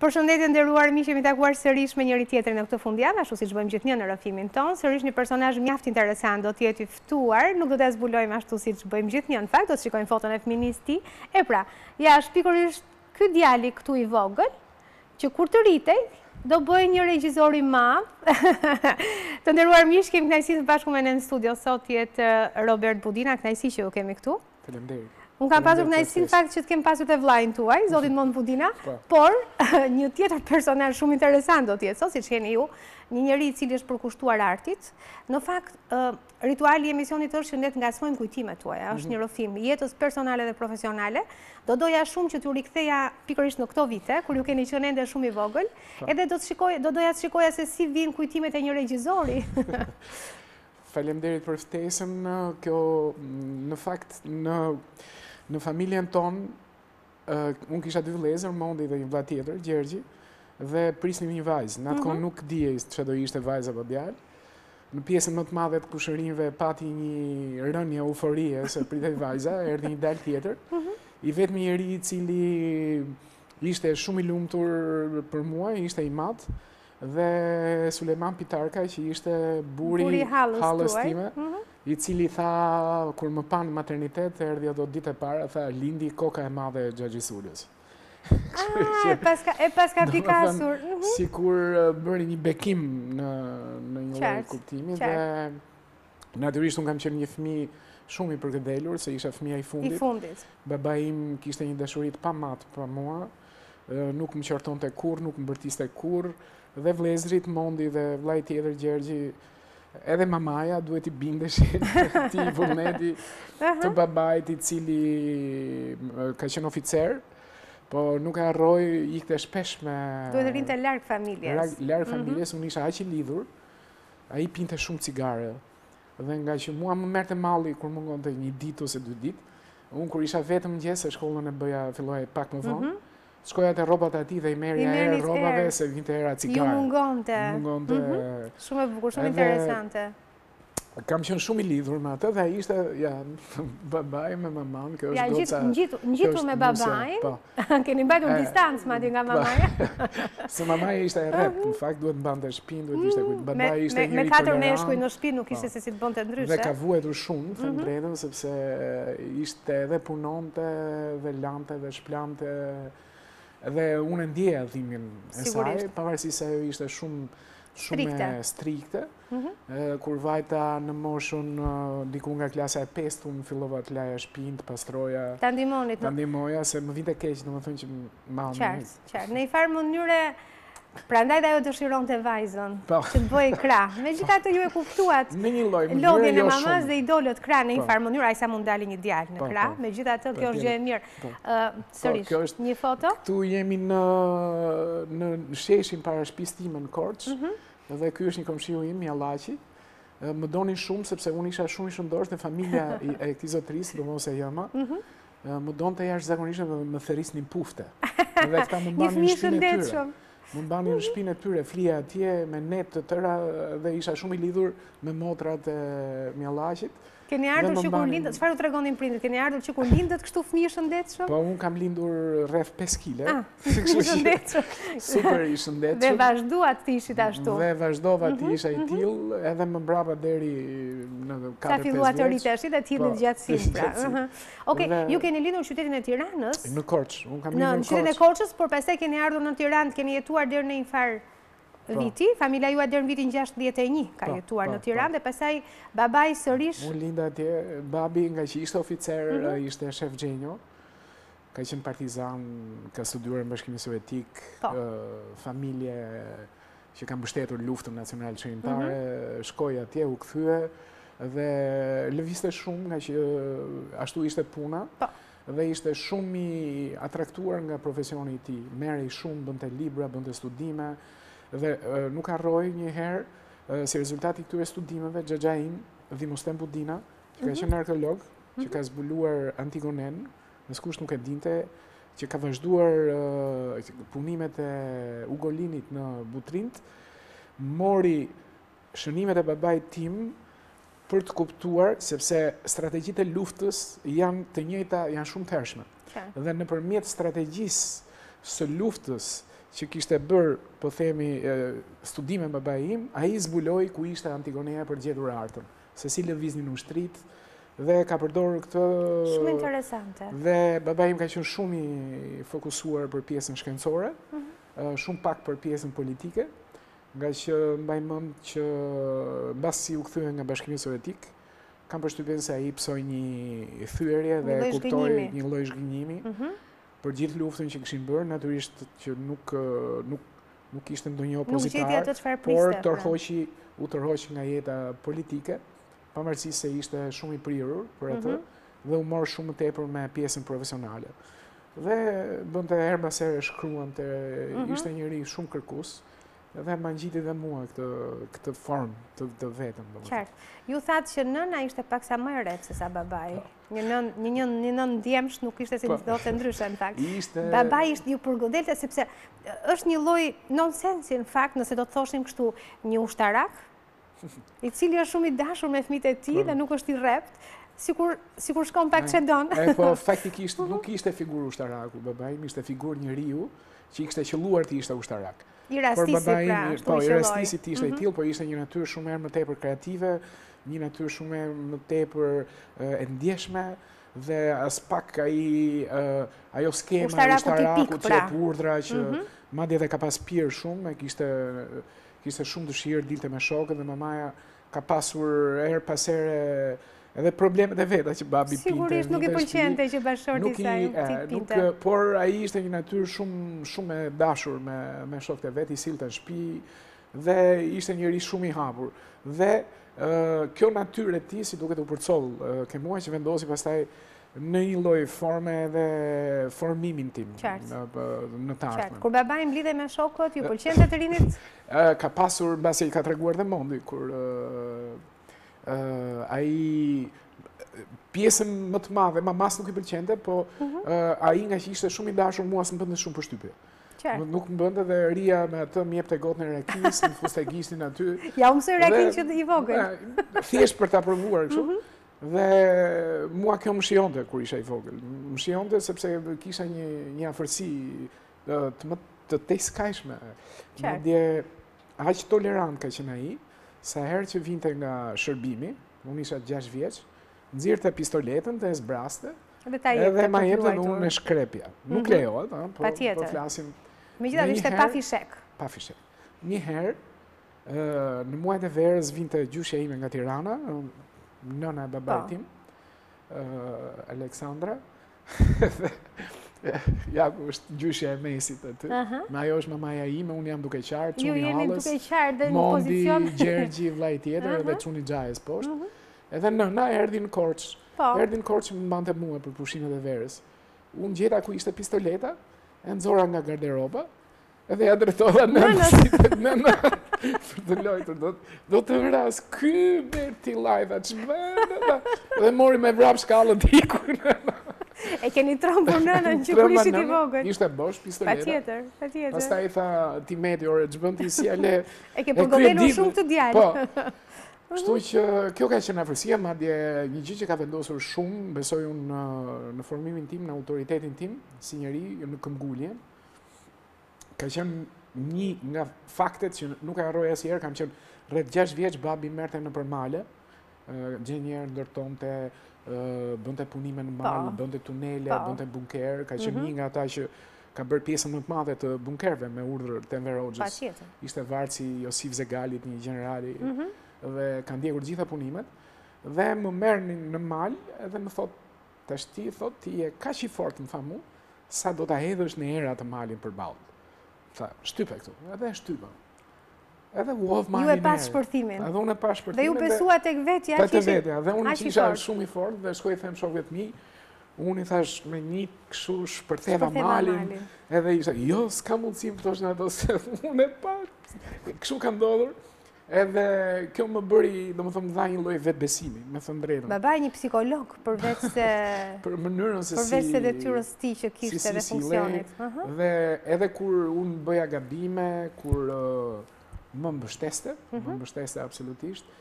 Përshëndetje të nderuar miq, jemi takuar sërish me njëri tjetrin në këtë fundjavë, ashtu siç bëjmë gjithnjë në rrëfimin tonë. Sërish një personazh mjaft interesant do të jetë i ftuar, nuk do ta zbulojmë ashtu siç bëjmë gjithnjë. Në fakt do të shikojmë foton e fëmijërisë së tij. E pra, ja është pikërisht ky djali këtu i vogël, që kur të rritej do bëhej një regjizor i madh. të nderuar miq, kemi kënaqësinë së bashku me ne në studio sot të jetë Robert Budina, kënaqësi që ju kemi këtu. Faleminderit. Unë kam pasur kënaqësinë në fakt që të kem pasur dhe vëllain tuaj, zotin Mond Budina, po. por një tjetër personazh shumë interesant do të jetë sot, siç jeni ju, një njeri i cili është përkushtuar artit. Në fakt, rituali i emisionit është që ne të ngacmojmë kujtimet tuaja, është mhm. një rrëfim i jetës personale dhe profesionale. Do doja shumë që t'ju riktheja pikërisht në këto vite, kur ju keni qenë ende shumë i vogël, po. edhe do të shikoj, do doja të shikoja se si vijnë kujtimet e një regjizori. Faleminderit për ftesën. Kjo në fakt në në familjen tonë uh, unë kisha dy vëllezër, Mondi dhe një vëlla tjetër, Gjergji, dhe prisnim një vajzë. Në atë kohë mhm. nuk dije çfarë do ishte vajzë apo djalë. Në pjesën më të madhe të kushërinjve pati një rënie euforie se pritej vajza, erdhi një djalë tjetër. Mhm. I vetmi njeri i cili ishte shumë i lumtur për mua, ishte im atë. Dhe Sulejman Pitarka, që ishte burri, burri i halës time, mhm. i cili tha, kur më pa në maternitet, erdhi ato ditët e para, tha, lindi koka e madhe e xhaxhi Sulës. Ah, e paska, e paska pikasur. Mhm. Sikur bëri një bekim në, në një lloj kuptimi, dhe natyrisht unë kam qenë një fëmijë shumë i përkëdhelur, se isha fëmija i fundit. I fundit. Babai im kishte një dashuri të pamatë për mua, nuk më qortonte kurrë, nuk më bërtiste kurrë, dhe vëllezërit, Mondi dhe vëllai tjetër, Gjergji, edhe mamaja duhet t'i bindeshin këtij vullneti të babait i cili ka qenë oficer, po nuk e harroj, ikte shpesh me... Duhet të rrinte larg familjes. Larg mhm. familjes, unë isha aq i lidhur, ai pinte shumë cigare, Dhe ngaqë mua më merrte malli kur mungonte një ditë ose dy ditë, unë kur isha vetëm në mëngjes se shkollën e bëja filloja pak më vonë, mhm. Shkoja te rrobat e tij dhe i merrja erë rrobave se vinte era cigare. Ju mungonte. Mungonte. Mhm. Shumë e bukur, shumë interesante. Kam qenë shumë i lidhur me atë dhe ai ishte ja babai me mamanë, kjo është goca. Ja, ngjitur me babain. Po. Keni mbajtur distancë madje nga mamaja. Se mamaja ishte e rreptë, në fakt duhet të mbante shtëpinë, duhet ishte kujt. Babai mm, ishte njeri me katër meshkuj në shtëpi nuk kishte po. se si të bënte ndryshe. Dhe ka vuajtur shumë, të them mhm. të drejtën sepse ishte edhe punonte dhe lante dhe shpëlante. Dhe unë e ndjeja dhembjen e saj, pavarësisht se ajo ishte shumë shumë strikte. Kur vajta në moshën diku nga klasa e pestë, unë fillova të laja shpinë, të pastroja. Ta ndihmonit. Ta ndihmoja se më vinte keq, domethënë që mami. Qartë, qartë. Në një farë mënyre Prandaj dhe ajo dëshironte ajo vajzën, po. që të bëjë krah. Megjithatë ju e kuptuat, lodhjen e mamasë dhe i dolët krah në një po. farë mënyrë, aq sa mund t'i dali një djalë në po, krah, megjithatë kjo është gjë e mirë. Sërish, një foto? Këtu jemi në sheshin para shpisë time në Korçë, mhm. Edhe ky është një komshiu im, Mihallaqi. Më donin shumë, sepse unë isha shumë i shëndoshë dhe familja e këtij zotërisë, sidomos e jëma, mhm. më donte jashtëzakonisht dhe më thërrisnin Pufte. Dhe këta më mbanin në shpinë e tyre. Më mbanin në mhm. shpinë e tyre, flija atje, me net të tëra, dhe isha shumë i lidhur me motrat e Mihallaqit. Keni ardhur që kur lindët, çfarë u tregonin prindërit? Keni ardhur që kur lindët kështu fëmijë i shëndetshëm? Po unë kam lindur rreth 5 kg. Ah, i shëndetshëm. Super i shëndetshëm. Dhe vazhduat të ishit ashtu. Dhe vazhdova të mhm, isha i mhm. tillë, edhe më mbrapa deri në 4-5 vjeç. Sa filluat të rriteshit dhe të hidhni po, gjatësinë pra. Mhm. Okej, ju keni lindur në qytetin e Tiranës? Në Korçë, unë kam lindur në Korçë. Në qytetin e Korçës, por pastaj keni ardhur në Tiranë, keni jetuar deri në një far viti, familja juaj deri në vitin 61 ka po, jetuar po, në Tiranë po. dhe pastaj babai sërish unë linda atje, babi ngaqë ishte oficer, mhm. ishte shef xhenio, ka qenë partizan, ka studiuar në Bashkimin Sovjetik, po. familje që ka mbështetur luftën nacionalçlirimtare, mhm. shkoi atje, u kthye dhe lëvizte shumë ngaqë ashtu ishte puna. Po. Dhe ishte shumë i atraktuar nga profesioni i tij. Merrej shumë, bënte libra, bënte studime dhe nuk harroj një herë si rezultat i këtyre studimeve xhaxha im Dhimosten Budina, që ka mhm. qenë arkeolog, që mhm. ka zbuluar Antigonenë, askush nuk e dinte, që ka vazhduar punimet e Ugolinit në Butrint, mori shënimet e babait tim për të kuptuar sepse strategjitë e luftës janë të njëjta, janë shumë të hershme. Dhe nëpërmjet strategjisë së luftës që kishte bërë, po themi, studime babai im, ai zbuloi ku ishte Antigoneja për të gjetur hartën, se si lëviznin ushtritë, dhe ka përdorur këtë... Shumë interesante. Dhe babai im ka qënë shumë i fokusuar për pjesën shkencore, mhm. shumë pak për pjesën politike, Ngaqë mbaj mend që mbasi u kthye nga Bashkimi Sovjetik, kam përshtypjen se ai pësoi një thyerje dhe e kuptoi një lloj zhgënjimi. Mhm. Për gjithë luftën që kishin bërë, natyrisht që nuk nuk nuk ishte ndonjë opozitar, por pra. tërhoqi u tërhoq nga jeta politike, pavarësisht se ishte shumë i prirur për atë mhm. dhe u mor shumë më tepër me pjesën profesionale. Dhe bënte herë pas here shkruante, mhm. ishte njeri shumë kërkues. Edhe ma ngjiti dhe mua këtë, këtë formë të, të vetën. Dhe Qartë. Ju thatë që nëna ishte paksa më e rreptë sesa babai. Po. Një nënë, një nënë, një nënë djemsh nuk kishte si po. dot ndryshe në fakt. Ishte... Babai ishte ju përkëdhelte, sepse është një lloj nonsensi në fakt nëse do të thoshim kështu një ushtarak, I cili është shumë i dashur me fëmijët e tij po. dhe nuk është i rreptë, sikur shkon pak çedon. E po, faktikisht nuk ishte figurë ushtaraku, babai im ishte figurë njeriu që i kishte qëlluar të ishte ushtarak. I rastisi pra, po, i rastisi të ishte i mhm. tillë, po ishte një natyrë shumë më tepër kreative, një natyrë shumë më tepër e ndjeshme, dhe aspak ai ajo skema ushtaraku që jep pra. urdhra, që mhm. madje dhe ka pas pirë shumë, e kishte Kishte shumë dëshirë, dilte me shokët dhe mamaja ka pasur herë pas here edhe problemet e veta që babi pinte. Sigurisht nuk i pëlqente që bashkëshorti i saj të pinte. Nuk, por ai ishte një natyrë shumë shumë e dashur me me shokët e vet, i sillte në shtëpi dhe ishte njeri shumë i hapur. Dhe kjo natyrë e tij si duket u përcoll ke mua që vendosi pastaj Në një lloj forme edhe formimin tim në të ardhmen. Kur babai mblidhej me shokët, ju pëlqente të rrinit? Ka pasur, mbase e ka treguar dhe Mondi, kur ai pjesën më të madhe, mamasë nuk i pëlqente, po mhm. ai ngaqë ishte shumë i dashur, mua s'më bënte shumë përshtypje. Nuk më bënte dhe rrija me atë më jepte gotën e rakisë, më fuste gishtin aty. Ja, u mësoje rakinë që i vogël. Thjesht për ta provuar, kështu. Mhm. Dhe mua kjo më shijonte kur isha i vogël. Më shijonte sepse kisha një, një afërsi të më të te skajshme. Në dje, aqë tolerant ka qenë ai, sa herë që vinte nga shërbimi, unë isha 6 vjeç, nxirrte pistoletën dhe e zbrazte, edhe ma jepte dhe unë e shkrepja. Nuk mhm. lejohet, po, po flasim. Megjithatë ishte pa fishek. Pa fishek. Një herë, Në muajt e verës vinte gjyshja ime nga Tirana, nëna e babait po. tim, Aleksandra. ja ku është gjyshja e mesit aty. Me ajo është mamaja ime, unë jam duke qarë, çuni i hallës. Ju jeni duke qarë dhe në pozicion. Mondi, Gjergji, vëllai tjetër, edhe çuni i xhajës poshtë. Mhm. Edhe nëna erdhi në Korçë. Po. Erdhi në Korçë më mbante mua për pushimet e verës. Unë gjeta ku ishte pistoleta, e nxora nga garderoba, Edhe ia drejtova nënës Shqipe, nëna Për të luajtur, do, do të vras Ky Meti lajthiti Që me nënën Dhe mori me vrap shkallët iku nëna E keni trembur nënën që kur ishit i vogël Ishte bosh, pistoleta Patjetër, patjetër Pastaj i tha ti Meti, ore, ç'bën ti si ia le E ke përkëdhelur shumë këtë djalë Po, Kështu që kjo ka qenë afërsia, madje një gjë që ka vendosur shumë, besoj unë në formimin tim, në autoritetin tim, si njeri, në këmbëngulje, ka qenë një nga faktet që nuk e harroj asnjëherë, kam qenë rreth 6 vjeç babi më merrte nëpër male, inxhinier ndërtonte bënte punime në mal, po. bënte tunele, po. bënte bunker, ka qenë mhm. një nga ata që ka bërë pjesën më të madhe të bunkerëve me urdhër të Enver Hoxhës. Ishte vartës i Josif Zegalit, një gjenerali, mhm. dhe ka ndjekur gjitha punimet, dhe më merr në mal edhe më thotë, Tashti thotë ti je kaq i fortë, më tha mua, sa do ta hedhësh në erë atë malin përballë. Tha, shtype këtu. Edhe e shtypa. Edhe u hodh mali. Ju e patë shpërthimin. Edhe unë e pashë shpërthimin. Dhe ju besuat tek vetja që ishit. Tek vetja, dhe unë që isha shumë i fortë dhe shkoj them shokëve të mi, unë i thashë me një kështu shpërtheva malin. Edhe isha, jo, s'ka mundësi më thoshin ata se unë e pa. Kështu ka ndodhur. Edhe kjo më bëri, domethënë, më dha një lloj vetëbesimi, me thënë të drejtën. Babai një psikolog përveçse... Për mënyrën se si... Përveçse detyrës së tij që kishte edhe funksionit. Dhe edhe kur unë bëja gabime, kur më mbështeste, më mhm. mbështeste absolutisht,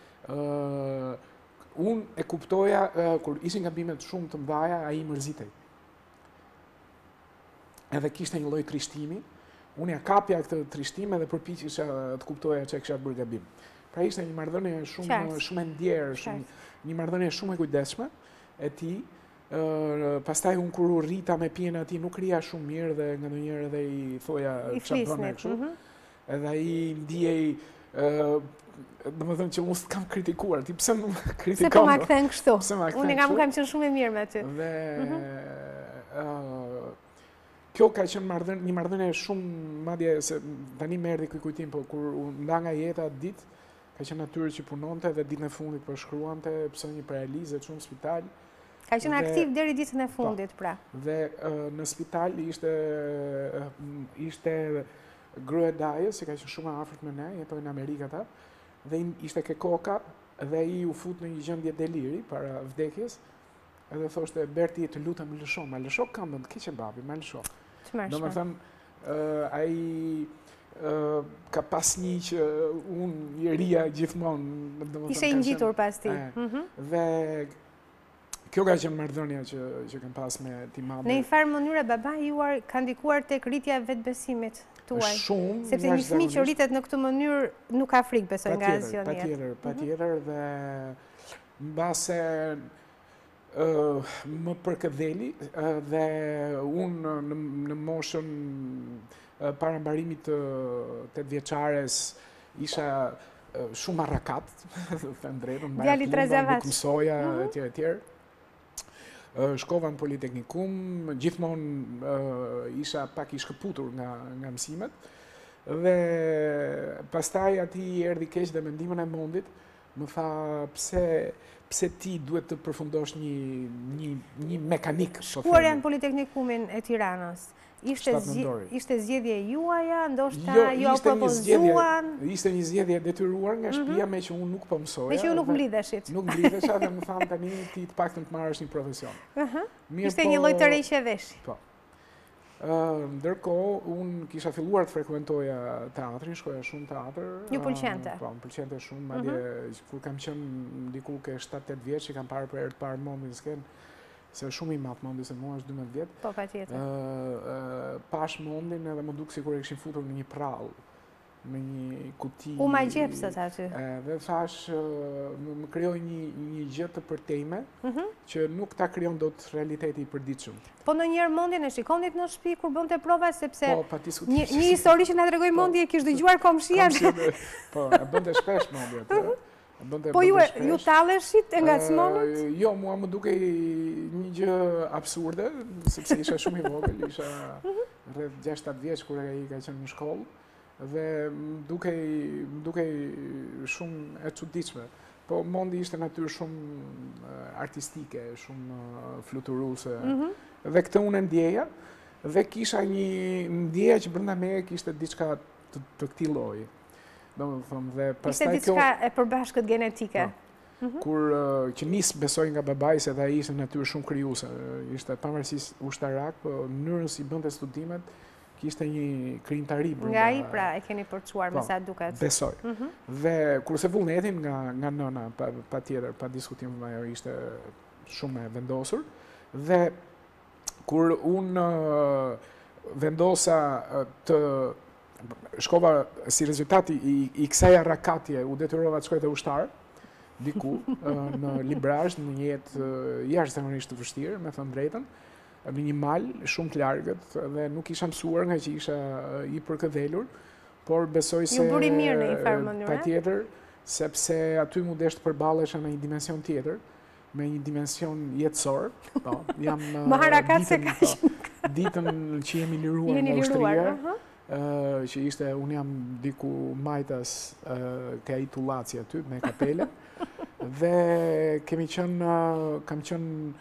unë e kuptoja, kur ishin gabimet shumë të mëdhaja, ai mërzitej. edhe kishte një lloj trishtimi, unë ia kapja këtë trishtim edhe përpiqesha të kuptoja që e kisha bërë gabim. Pra ishte një marrëdhënie shumë shumë e ndjerë, shumë një marrëdhënie shumë e kujdesshme e tij. Ë pastaj unë kur u rrita me pijen e tij nuk rrija shumë mirë dhe nga ndonjëherë edhe i thoja çfarë bën kështu. Mhm. Edhe ai ndihej domethënë që unë s'të kam kritikuar, ti pse më kritikon? Se po ma kthen kështu, unë kam kam qenë shumë i mirë me ty. Dhe mhm. kjo ka qenë një marrëdhënie shumë madje, se tani më erdi ky kujtim, po kur u nda nga jeta atë ditë, ka qenë aty që punonte dhe ditën e fundit pra po shkruante, pësoi një paralizë, e çojnë në spital. Ka qenë aktiv deri ditën e po. fundit, pra. Dhe në spital ishte Gruaja e dajës, që ka qenë shumë e afërt me ne, jetojnë në Amerikë ata, dhe i ishte ke koka dhe ai u fut në një gjendje deliri para vdekjes. Edhe thoshte Berti, të lutem lësho, ma lësho këmbën, keq e babi, ma lësho. Domethënë, ë ai ka pas një që unë i rrija gjithmonë. Ishe i ngjitur pas tij. Mhm. Dhe Kjo ka qenë marrëdhënia që, që kam pas me tim atë. Në njëfarë mënyre, babai juaj ka ndikuar tek rritja e vetëbesimit tuaj. Shumë, Sepse një fëmijë që rritet në këtë mënyrë nuk ka frikë besoj nga asgjë në jetë. Patjetër, mhm. patjetër dhe mbase më përkëdheli dhe unë në moshën para mbarimit të tetëvjeçares Isha shumë arrakat, të them drejtën, bëja plumba, nuk mësoja, mhm. etj, etj. Shkova në Politeknikum, gjithmonë isha pak i shkëputur nga, nga mësimet, dhe pastaj atij i erdhi keq dhe me ndihmën e Mondit, Më tha pse pse ti duhet të përfundosh një një një mekanik po vajtja në Politeknikumin e Tiranës ishte ishte zgjedhje juaja ndoshta jo, jua propozuan ishte një zgjedhje e detyruar nga mhm. shtëpia mm -hmm. meqë unë nuk po mësoja meqë unë nuk mblidheshit nuk mblidhesha dhe më thanë tani ti të paktën të marrësh një profesion uh -huh. Mirë, ishte po, një lloj tërheqje veshi po Ndërkohë, unë kisha filluar të frekuentoja teatrin, shkoja shumë teatër. Ju pëlqente? Po, më pëlqente shumë, madje, mhm. kur kam qenë diku ke 7-8 vjeç që kam parë për herë të parë Mondin në skenë, se është më i madh Mondi, se mua është 12 vjet. Po, patjetër. Pashë Mondin edhe m'u duk sikur e kishin futur në një përrallë. në një kuti... U magjepsët aty. Dhe thashë, më krijoi një gjë të përtejme, mhm. që nuk ta krijon dot realiteti i përditshëm. Po ndonjëherë Mondin e shikonit në shpi, kur bënte prova, sepse po, një histori që na tregoi Mondi po. e kish dëgjuar komshia. Po, e bënte shpesh Mondi atë. Mhm. Po ju e ju talleshit e ngacmonit? Jo, mua më dukej një gjë absurde, sepse isha shumë i vogël, isha mhm. rreth 6-7 vjeç kur ai ka qenë në shkollë, dhe më dukej, më dukej shumë e çuditshme. Po, Mondi ishte natyrë shumë artistike, shumë fluturuese, mhm. dhe këtë unë e ndieja, dhe kisha një ndieja që brenda meje kishte diçka të këtij lloji. Domethënë dhe pastaj kjo... Ishte diçka e përbashkët genetike. Po. Mhm. Ku, që nis besoj nga babai se dhe ai ishte natyrë shumë krijuese, ishte pavarësisht ushtarak, po mënyrën si bënte studimet, kishte një krijimtari brenda. Nga ai pra e keni përçuar me po, sa duket. Besoj. Mhm. Dhe kurse vullnetin nga nga nëna pa patjetër, pa diskutim ajo ishte shumë e vendosur dhe kur unë vendosa të shkova si rezultati i, i kësaj arrakatje, u detyrova të shkoj dhe ushtar diku në Librazhd, në një jetë jashtëzakonisht të vështirë, me thënë drejtën, në një mal shumë të largët dhe nuk isha mësuar ngaqë isha i përkëdhelur, por besoj se ju bëri mirë në një farë mënyre. Patjetër, sepse aty m'u desh të përballesha me një dimension tjetër. me një dimension jetësor. Po, jam ditën që jemi liruar nga ushtria, që ishte, unë jam diku majtas te ai tullaci aty me kapele, dhe kemi qenë, kam qenë,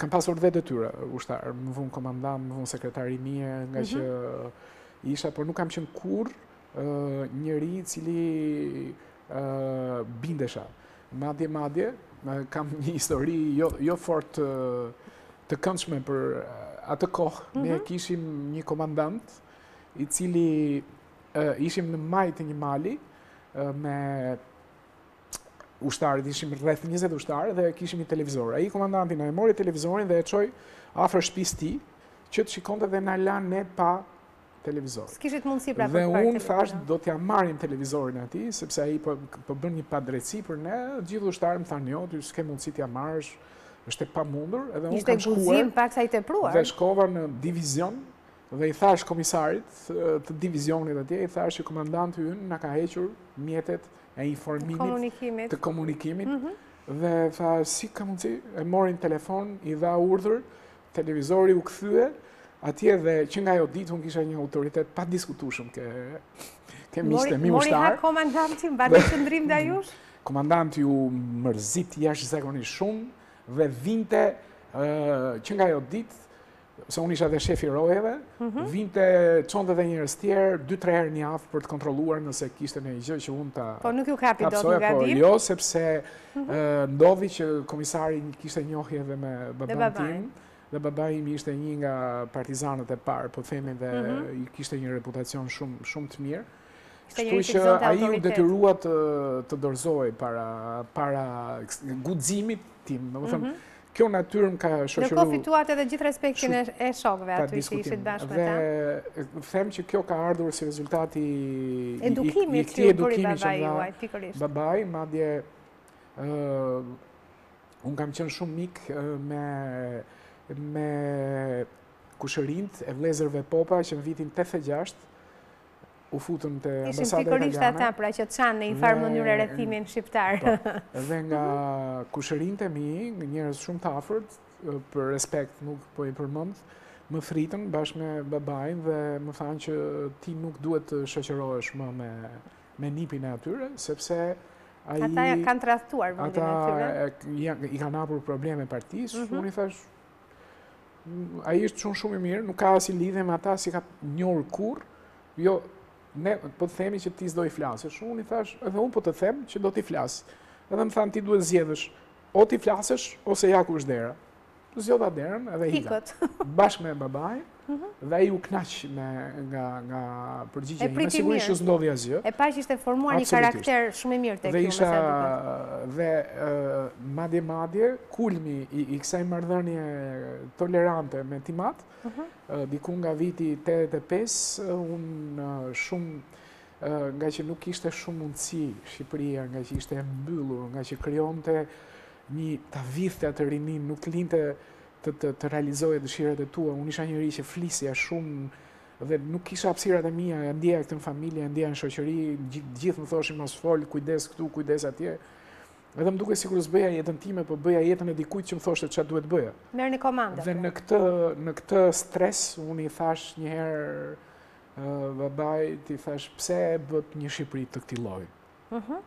kam pasur dhe detyrë, ushtar, më vunë komandant, më vunë sekretar rinie, nga mhm. që isha, por nuk kam qenë kurrë njeri i cili bindesha. Madje, madje, kam një histori jo, jo fort të këndshme për atë kohë. Mm -hmm. Ne mhm. kishim një komandant i cili uh, ishim në majë të një mali uh, me ushtarët, ishim rreth 20 ushtarë dhe kishim një televizor. Ai komandanti na e mori televizorin dhe e çoi afër shtëpisë tij që të shikonte dhe na la ne pa televizor. S'kishit mundësi pra për të parë televizor. Dhe unë thashë do t'ia marrim televizorin atij, sepse ai po, po bën një padrejtësi për ne, gjithë ushtarët më thanë jo, ti s'ke mundësi t'ia marrësh, është e pa mundur, edhe unë kam shkuar. Ishte guxim paksa i tepruar. Dhe shkova në divizion, dhe i thashë komisarit të divizionit atje, i thashë që komandanti ynë na ka hequr mjetet e informimit të komunikimit, mhm. dhe tha si ka mundësi, e mori në telefon, i dha urdhër, Televizori u kthye atje dhe që nga ajo ditë unë kisha një autoritet të padiskutueshëm te, te miqtë e mi ushtarë. Mori hak komandanti, mbajti qëndrim ndaj jush? Komandanti u mërzit jashtëzakonisht shumë dhe vinte që nga ajo ditë, se unë isha dhe shef i rojeve, mhm. vinte çonte dhe njerëz të tjerë, dy tre herë në javë për të kontrolluar nëse kishte ndonjë gjë që unë të... Po nuk ju kapi dot në gabim? Jo, sepse Ndodhi që komisari kishte njohje dhe me babanë tim, dhe babai im ishte një nga partizanët e parë, po themi dhe mhm. i kishte një reputacion shumë shumë të mirë. Kështu që ai u detyrua të të dorëzohej para para guximit tim, domethënë mhm. Kjo natyrë më ka shoqëru... Ndërkohë fituat edhe gjithë respektin e shokëve aty që ishit bashkë me ta. Dhe them që kjo ka ardhur si rezultat i... Edukimit që ju bëri babai juaj, pikërisht. Babai, madje... Unë kam qenë shumë mik me... me... kushërinjtë e vëllezërve Popa që në vitin 86 u futën te ambasada italiane. Ishin pikërisht ata pra që e çanë në një farë mënyre rrethimin shqiptar. Po, dhe nga mhm. kushërinjtë e mi, nga njerëz shumë të afërt, për respekt nuk po i përmend, më thirrën bashkë me babain dhe më thanë që ti nuk duhet të shoqërohesh më me, me nipin e atyre, sepse Ai, ata kanë tradhtuar vendin e tyre. Ata i kanë hapur probleme partisë, mm -hmm. unë i thashë Ai është shumë shumë i mirë, nuk ka asnjë lidhje me ata, s'i ka njohur kurrë, jo, ne po të themi që ti s'do i flasësh, unë i thashë, edhe unë po të them që do t'i flasë, edhe më thanë ti duhet zgjedhësh, o t'i flasësh, ose ja ku është dera, zgjodha derën edhe ika, bashkë me babain, Mhm. dhe ai u kënaq nga nga përgjigja ime sigurisht që s'ndodhi asgjë e pa që ishte formuar një karakter shumë i mirë tek ju sa duket dhe madje madje kulmi i, i kësaj marrëdhënie tolerante me tim at uh mhm. diku nga viti 85 uh shumë ngaqë nuk kishte shumë mundësi Shqipëria ngaqë ishte e mbyllur ngaqë krijonte një ta vidhte atë rininë nuk të linte të të të realizoje dëshirat e tua unë isha njeri që flisja shumë dhe nuk kisha hapësirat e mia e ndjeja këtë në familje e ndjeja në shoqëri të gjithë më thoshin mos fol kujdes këtu kujdes atje edhe më dukej sikur s'bëja jetën time, po bëja jetën e dikujt që më thoshte çka duhet bëja. Merrje komanda. Dhe pra. në këtë, në këtë stres, unë i thashë njëherë uh, babait, ti thashë, pse e bëtë një Shqipëri të këtij lloji? Mhm.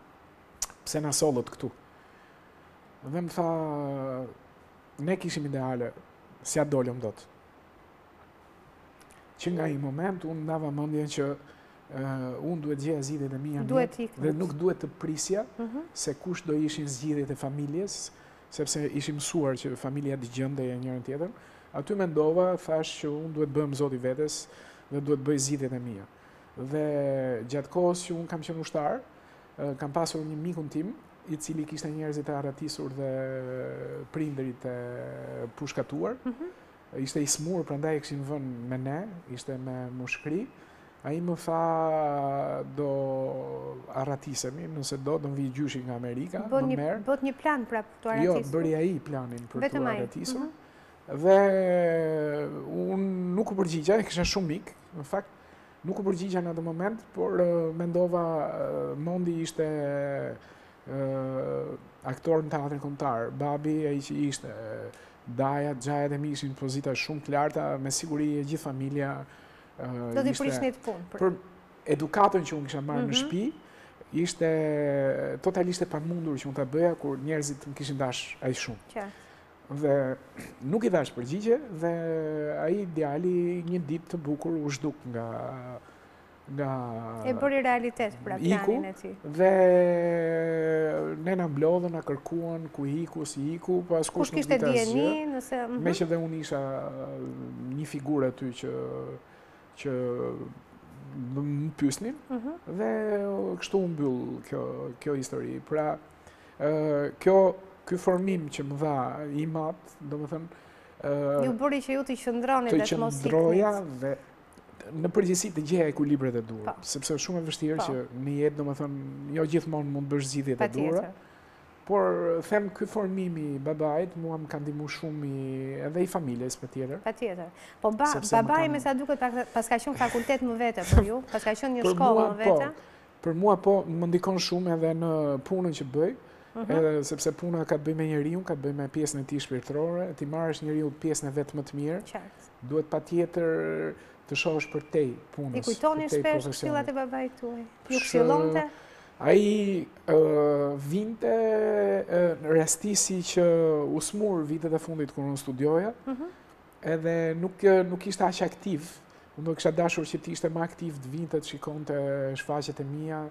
Pse na sollët këtu? Dhe më tha, Ne kishim ideale, s'ia dolëm dot. Që nga ai moment unë ndava mendjen që unë duhet gjeja zgjidhjet e mia dhe nuk duhet të prisja mhm. se kush do ishin zgjidhjet e familjes, sepse ishim mësuar që familja të gjente njërën tjetër, aty mendova thashë që unë duhet bëhem zot i vetes dhe duhet bëj zgjidhjet e mia. Dhe gjatë kohës që unë kam qenë ushtar, kam pasur një mikun tim, i cili kishte njerëzit e arratisur dhe prindërit e pushkatuar, mhm. ishte i sëmurë, prandaj e kishin vënë me ne, ishte me mushkëri, ai më tha do arratisemi, nëse do, do më vijë gjyshi nga Amerika, më merr. Bëtë një plan për t'u arratisur? Jo, bëri ai planin për t'u arratisur. Mhm. Dhe unë nuk u përgjigja, e kisha shumë mik, në fakt, Nuk u përgjigja në atë moment, por mendova Mondi ishte aktor në teatrin kombëtar, babi ai që ishte, dajat, xhajat e mi ishin në pozita shumë të larta, me siguri e gjithë familja do t'i prishnin punë për edukatën që unë kisha marrë në mhm. shtëpi ishte totalisht e pamundur që unë ta bëja kur njerëzit më kishin dash aq shumë. Qartë. Dhe nuk i dhashë përgjigje dhe ai djali një ditë të bukur u zhduk nga nga e bëri realitet pra planin e tij. Dhe ne na mblodhën, na kërkuan ku iku, si iku, po askush nuk dinte asgjë. Kush kishte nëse mhm. Meqë dhe unë isha një figurë aty që që më pyesnin mhm. dhe kështu u mbyll kjo kjo histori. Pra Kjo, ky formim që më dha im atë, domethënë... Ju bëri që ju të qëndroni dhe të mos iknit. dhe në përgjithësi të gjeja ekuilibret e duhur. Po. Sepse është shumë e vështirë po. që në jetë, domethënë, jo gjithmonë mund të bësh zgjidhjet e duhura. Por, them, ky formimi i babait, mua më ka ndihmu shumë edhe i familjes patjetër. Patjetër. Po, babai me sa duket paska qenë fakultet më vete për ju, paska qenë një shkollë më vete. Po, Për mua po, më ndikon shumë edhe në punën që bëj, mhm. edhe sepse puna ka të bëj me njeriu, ka të bëj me pjesën e tij shpirtërore, t'i marrësh njeriut pjesën e vet më të mirë, duhet patjetër të shohësh përtej punës. I kujtoni shpesh këshillat e babait tuaj? Ju këshillonte? Ai vinte, rastisi që u sëmur vitet e fundit kur unë studioja, mhm. edhe nuk nuk ishte aq aktiv. Unë do kisha dashur që të ishte më aktiv, të vinte të shikonte shfaqjet e mia.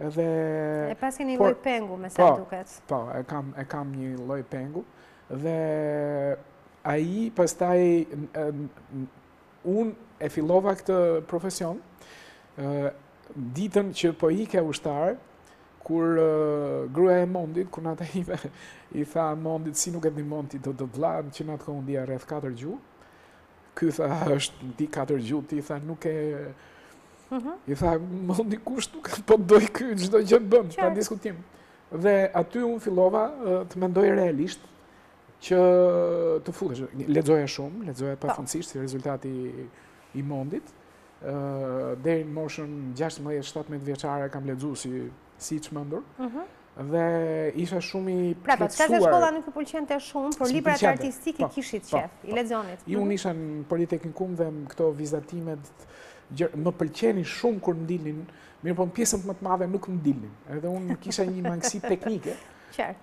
Edhe E paske një lloj pengu me sa po, duket. Po, e kam e kam një lloj pengu dhe ai pastaj unë e fillova këtë profesion ditën që po ikja ushtar, kur gruja e Mondit, kunata ime, i tha Mondit, si nuk e ndihmon ti tët vëlla, që n'atë kohë dija rreth 4 gjuhë, ky tha, është di 4 gjuhë, ti tha, nuk e... Mhm. I tha, Mondi kush nuk e po të dojë ky, çdo gjë bën, pa diskutim. Dhe aty unë fillova të mendoj realisht, që të futesha, lexoja shumë, lexoja po. pafundësisht, si rezultati i Mondit, deri në moshën 16-17 vjeçare kam lexuar si si i çmendur. Mhm. Dhe isha shumë i plotësuar. Pra, çka se shkolla nuk ju pëlqente shumë, por librat artistikë i po, kishit po, qejf, i po. lexonit. Unë mhm. isha në Politeknikum dhe këto vizatimet më pëlqenin shumë kur m'dilnin, mirëpo në pjesën më të madhe nuk m'dilnin. Edhe unë kisha një mangësi teknike.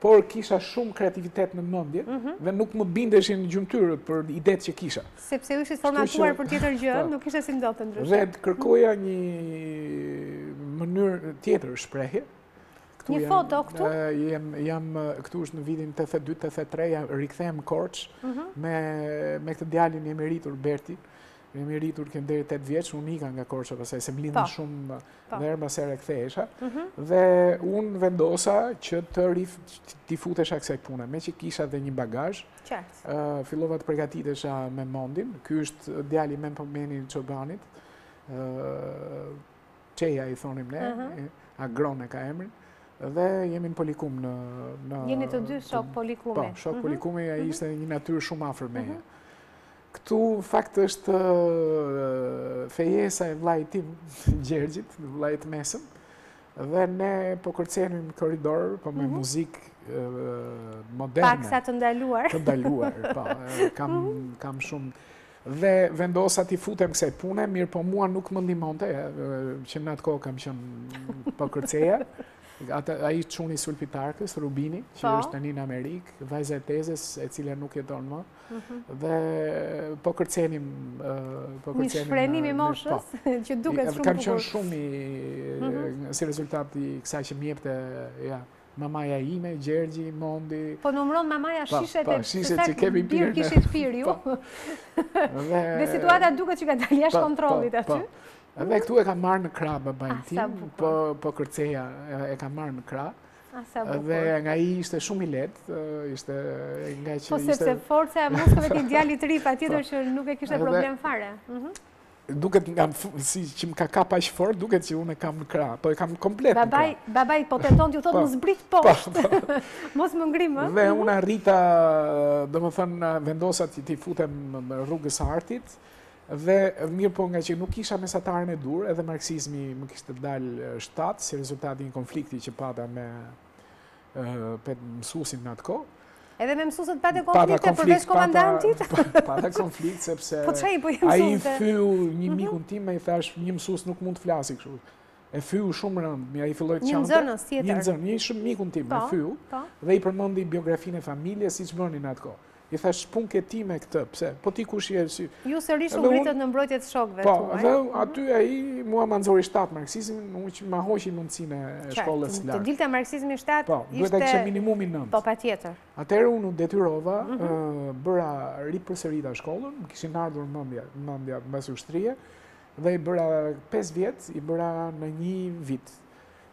por kisha shumë kreativitet në mendje dhe nuk më bindeshin gjymtyrët për idetë që kisha. Sepse ju ishit formatuar për tjetër gjë, po. nuk ishte si më do të ndryshe. Dhe kërkoja një mënyrë tjetër shprehjeje. Një foto këtu? Jam këtu është në vitin 82-83, rikthehem Korçë mhm. me këtë djalin jemi rritur Berti, Me jemi rritur kënë deri 8 vjeç, unë ika nga Korça pastaj, se më lindë po. shumë në po. herë pas here kthehesha, mhm. dhe unë vendosa që të rif, t'i futesha kësaj pune, meqë kisha dhe një bagazh, fillova të përgatitesha me Mondin, ky është djali me i Përmeni Çobanit, Çeja i thonim ne, mhm. Agron e ka emrin, dhe jemi në Polikum në... Jeni të dy shokë Polikumi. Po, shokë mhm. Polikumi, ai ishte një natyrë shumë afër meje. Këtu në fakt është fejesa e vllait tim, Gjergjit, vllait të mesëm, dhe ne po kërcenim në korridor, po me mhm. muzikë moderne. Paksa të ndaluar. Të ndaluar, po, kam, kam shumë dhe vendosa t'i futem kësaj pune, mirëpo mua nuk më ndihmonte, që në atë kohë kam qënë po kërceja, ai çuni Zydi Tarkës, Rubini, që po. është tani në Amerikë, vajza e tezes e cila nuk jeton më, dhe po kërcenim... Po një shfrenim i moshës, po. që duket shumë bukur. Kam qënë shumë mhm. si rezultat i kësaj që më jepte, ja, mamaja ime, Gjergji, Mondi... Po numëron mamaja po, shishet po, e... Po, shishet që kemi pirë. Birrë kishit pirë ju. Dhe situata duket që ka dalë jashtë kontrolit aty. Dhe këtu e kam marrë në krah, babain ah, tim, po kërceja e kam marrë në krah. Dhe ngaqë ai ishte shumë i lehtë, ishte ngaqë po, ishte... Po sepse forca e muskujve të një djali të ri, patjetër po. që nuk e kishte problem fare. Mhm. Duket nga siç më ka kap aq fort, duket që unë e kam në krah, po e kam komplet në krah. Babai, po të thotë, ju thotë po. më zbrit po, poshtë, mos më ngri më. Dhe mhm. unë arrita, domethënë, vendosa t'i futem rrugës së artit, Dhe mirëpo ngaqë nuk kisha mesataren e duhur, edhe marksizmi më kishte dal 7 si rezultat i një konflikti që pata me mësuesin në atë kohë. Edhe me mësuesit patët konflikte përveç komandantit? Pata konflikt sepse po ai po e ai fyu një mhm. mikun timin, i thashë një mësues nuk mund të flasi kështu. E fyu shumë rëndë, dhe ai filloi të qante. Një nxënës tjetër. Një nxënës, një shok, mikun timin po, fyu po. dhe i përmendi biografinë e familjes siç bënin në atë kohë. I thashë, ç'punë ke ti me këtë, pse? Po ti kush je? Ju sërish u ngritët në mbrojtje të shokëve po, tuaj. Po, dhe aty ai mua ma nxori shtatë marksizmin, që të ma hiqte mundësinë e shkollës lartë. Të dilte marksizmi shtatë, po, ishte... Po, duhet ta kishe minimumi nëntë. Po, patjetër. Atëherë unë u detyrova, mhm. bëra ripërsërita shkollën, më kishin ardhur mendja, mendja mbas ushtrie, dhe i bëra 5 vjet, i bëra në një vit.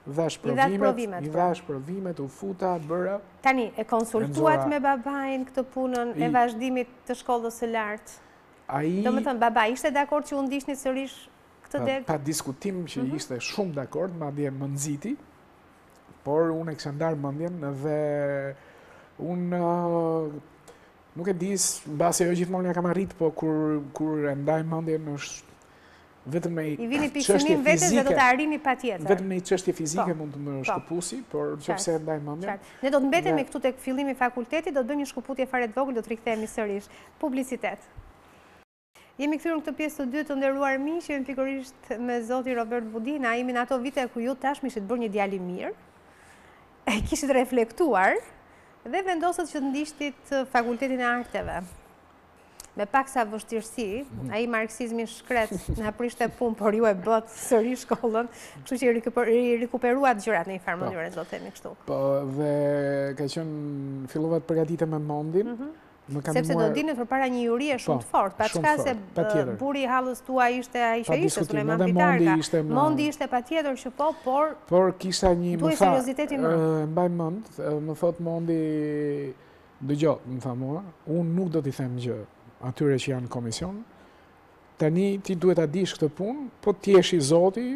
Dhashë provimet, i dhashë po. provimet, u futa, bëra. Tani, e konsultuat me babain këtë punën e vazhdimit të shkollës së lartë? Domethënë, baba, ishte dakord që ju të ndiqnit sërish këtë degë? Pa diskutim që mhm. ishte shumë dakord, madje më nxiti, por unë e kisha ndarë mendjen dhe unë nuk e di se, mbase jo gjithmonë ia kam arritë, po kur e ndaj mendjen është Vetëm e vini pikësynim vetes dhe do ta arrini patjetër. Vetëm një çështje fizike po, mund të më po. shkëpusi, por nëse e ndaj mendjen. Ne do të mbetemi këtu tek fillimi i fakultetit, do të bëjmë një shkëputje fare të vogël, do të rikthehemi sërish. Publicitet. Jemi kthyer në këtë pjesë të dytë të nderuar miq, jemi pikërisht me zotin Robert Budina, jemi në ato vite ku ju tashmë ishit bërë një djalë i mirë, e kishit reflektuar dhe vendosët që të ndiqtit fakultetin e arteve. me pak sa vështirësi, a i marksizmi i shkretë na prishte punë, por ju e bëtë sërish shkollën, kështu që i rikuperuat gjërat në një farë po. mënyre, do të themi kështu. Po, dhe ka qenë filluat përgatitje me Mondin, mhm. Sepse do dilnit përpara një jurie po, shumë të fortë, paçka se burri i hallës tuaj ishte a ishe ishte, Sulejman Pitarka, Mondi ishte patjetër që po, por... Por kisha një, më tha, mbaj mend, më thotë Mondi, Dëgjo, më tha mua, unë nuk do t'i them gjë atyre që janë në komision. Tani ti duhet ta dish këtë punë, po të jesh i zoti,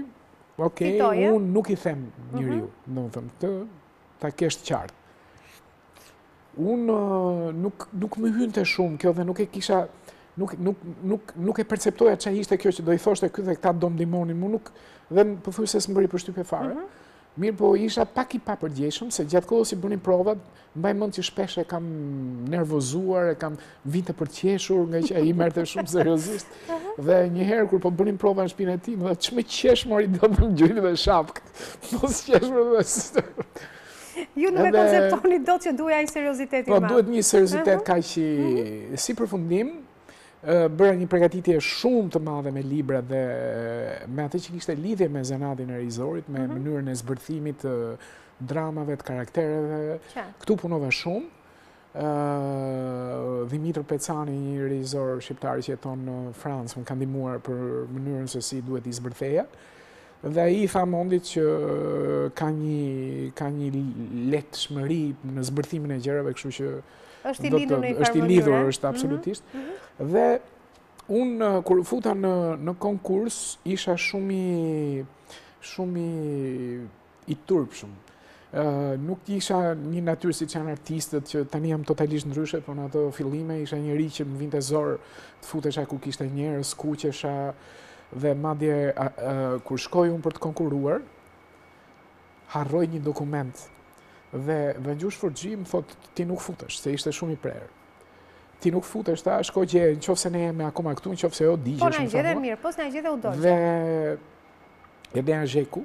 ok, unë nuk i them mhm. njeriu, domethënë këtë, ta kesh të qartë. Unë nuk nuk më hynte shumë kjo dhe nuk e kisha nuk nuk nuk nuk e perceptoja çfarë ishte kjo që do i thoshte ky dhe këta do më ndihmonin, unë nuk dhe pothuajse s'më bëri përshtypje fare. Mhm. Mirëpo isha pak i papërgjegjshëm se gjatë kohës që bënim provat, mbaj mend që shpesh e kam nervozuar, e kam vinte për të qeshur, nga që ai merrte shumë seriozisht. Dhe një herë kur po bënim prova në shpinën e tij, më tha, "Ç'më qesh more, do të më gjuante me shapkë." Mos qesh more dhe. Ju nuk e konceptoni dot që duhej ai serioziteti i madh. Po duhet një seriozitet kaq i mhm. si përfundim, bëra një pregatitje shumë të madhe me libra dhe me atë që kishte lidhje me zanatin e regjisorit, me mhm. mënyrën e zbërthimit të dramave, të karaktereve. Këtu punova shumë. Dhimitër Pecani, një regjisor shqiptar që jeton në Francë, më ka ndihmuar për mënyrën se si duhet t'i zbërtheja. Dhe ai i tha Mondit që ka një, ka një lehtëshmëri në zbërthimin e gjërave, kështu që është i lidhur në një farë mënyre. Është i lidhur, është mhm. absolutisht. Mhm. Dhe unë, kur u futa në, në konkurs, isha shumë i, shumë i, i turpshëm. Nuk isha një natyrë siç janë artistët, që tani jam totalisht ndryshe, por në ato fillime isha njeri që më vinte zor të futesha ku kishte njerëz, skuqesha, dhe madje kur shkoj unë për të konkuruar, harroj një dokument dhe Vangjush Furxhi më thotë ti nuk futesh se ishte shumë i prerë ti nuk futesh tha shko gjeje në qoftë se ne jemi akoma këtu në qoftë se jo u dogje po në gje dhe mirë po në gje dhe u dojë dhe Enea Zheku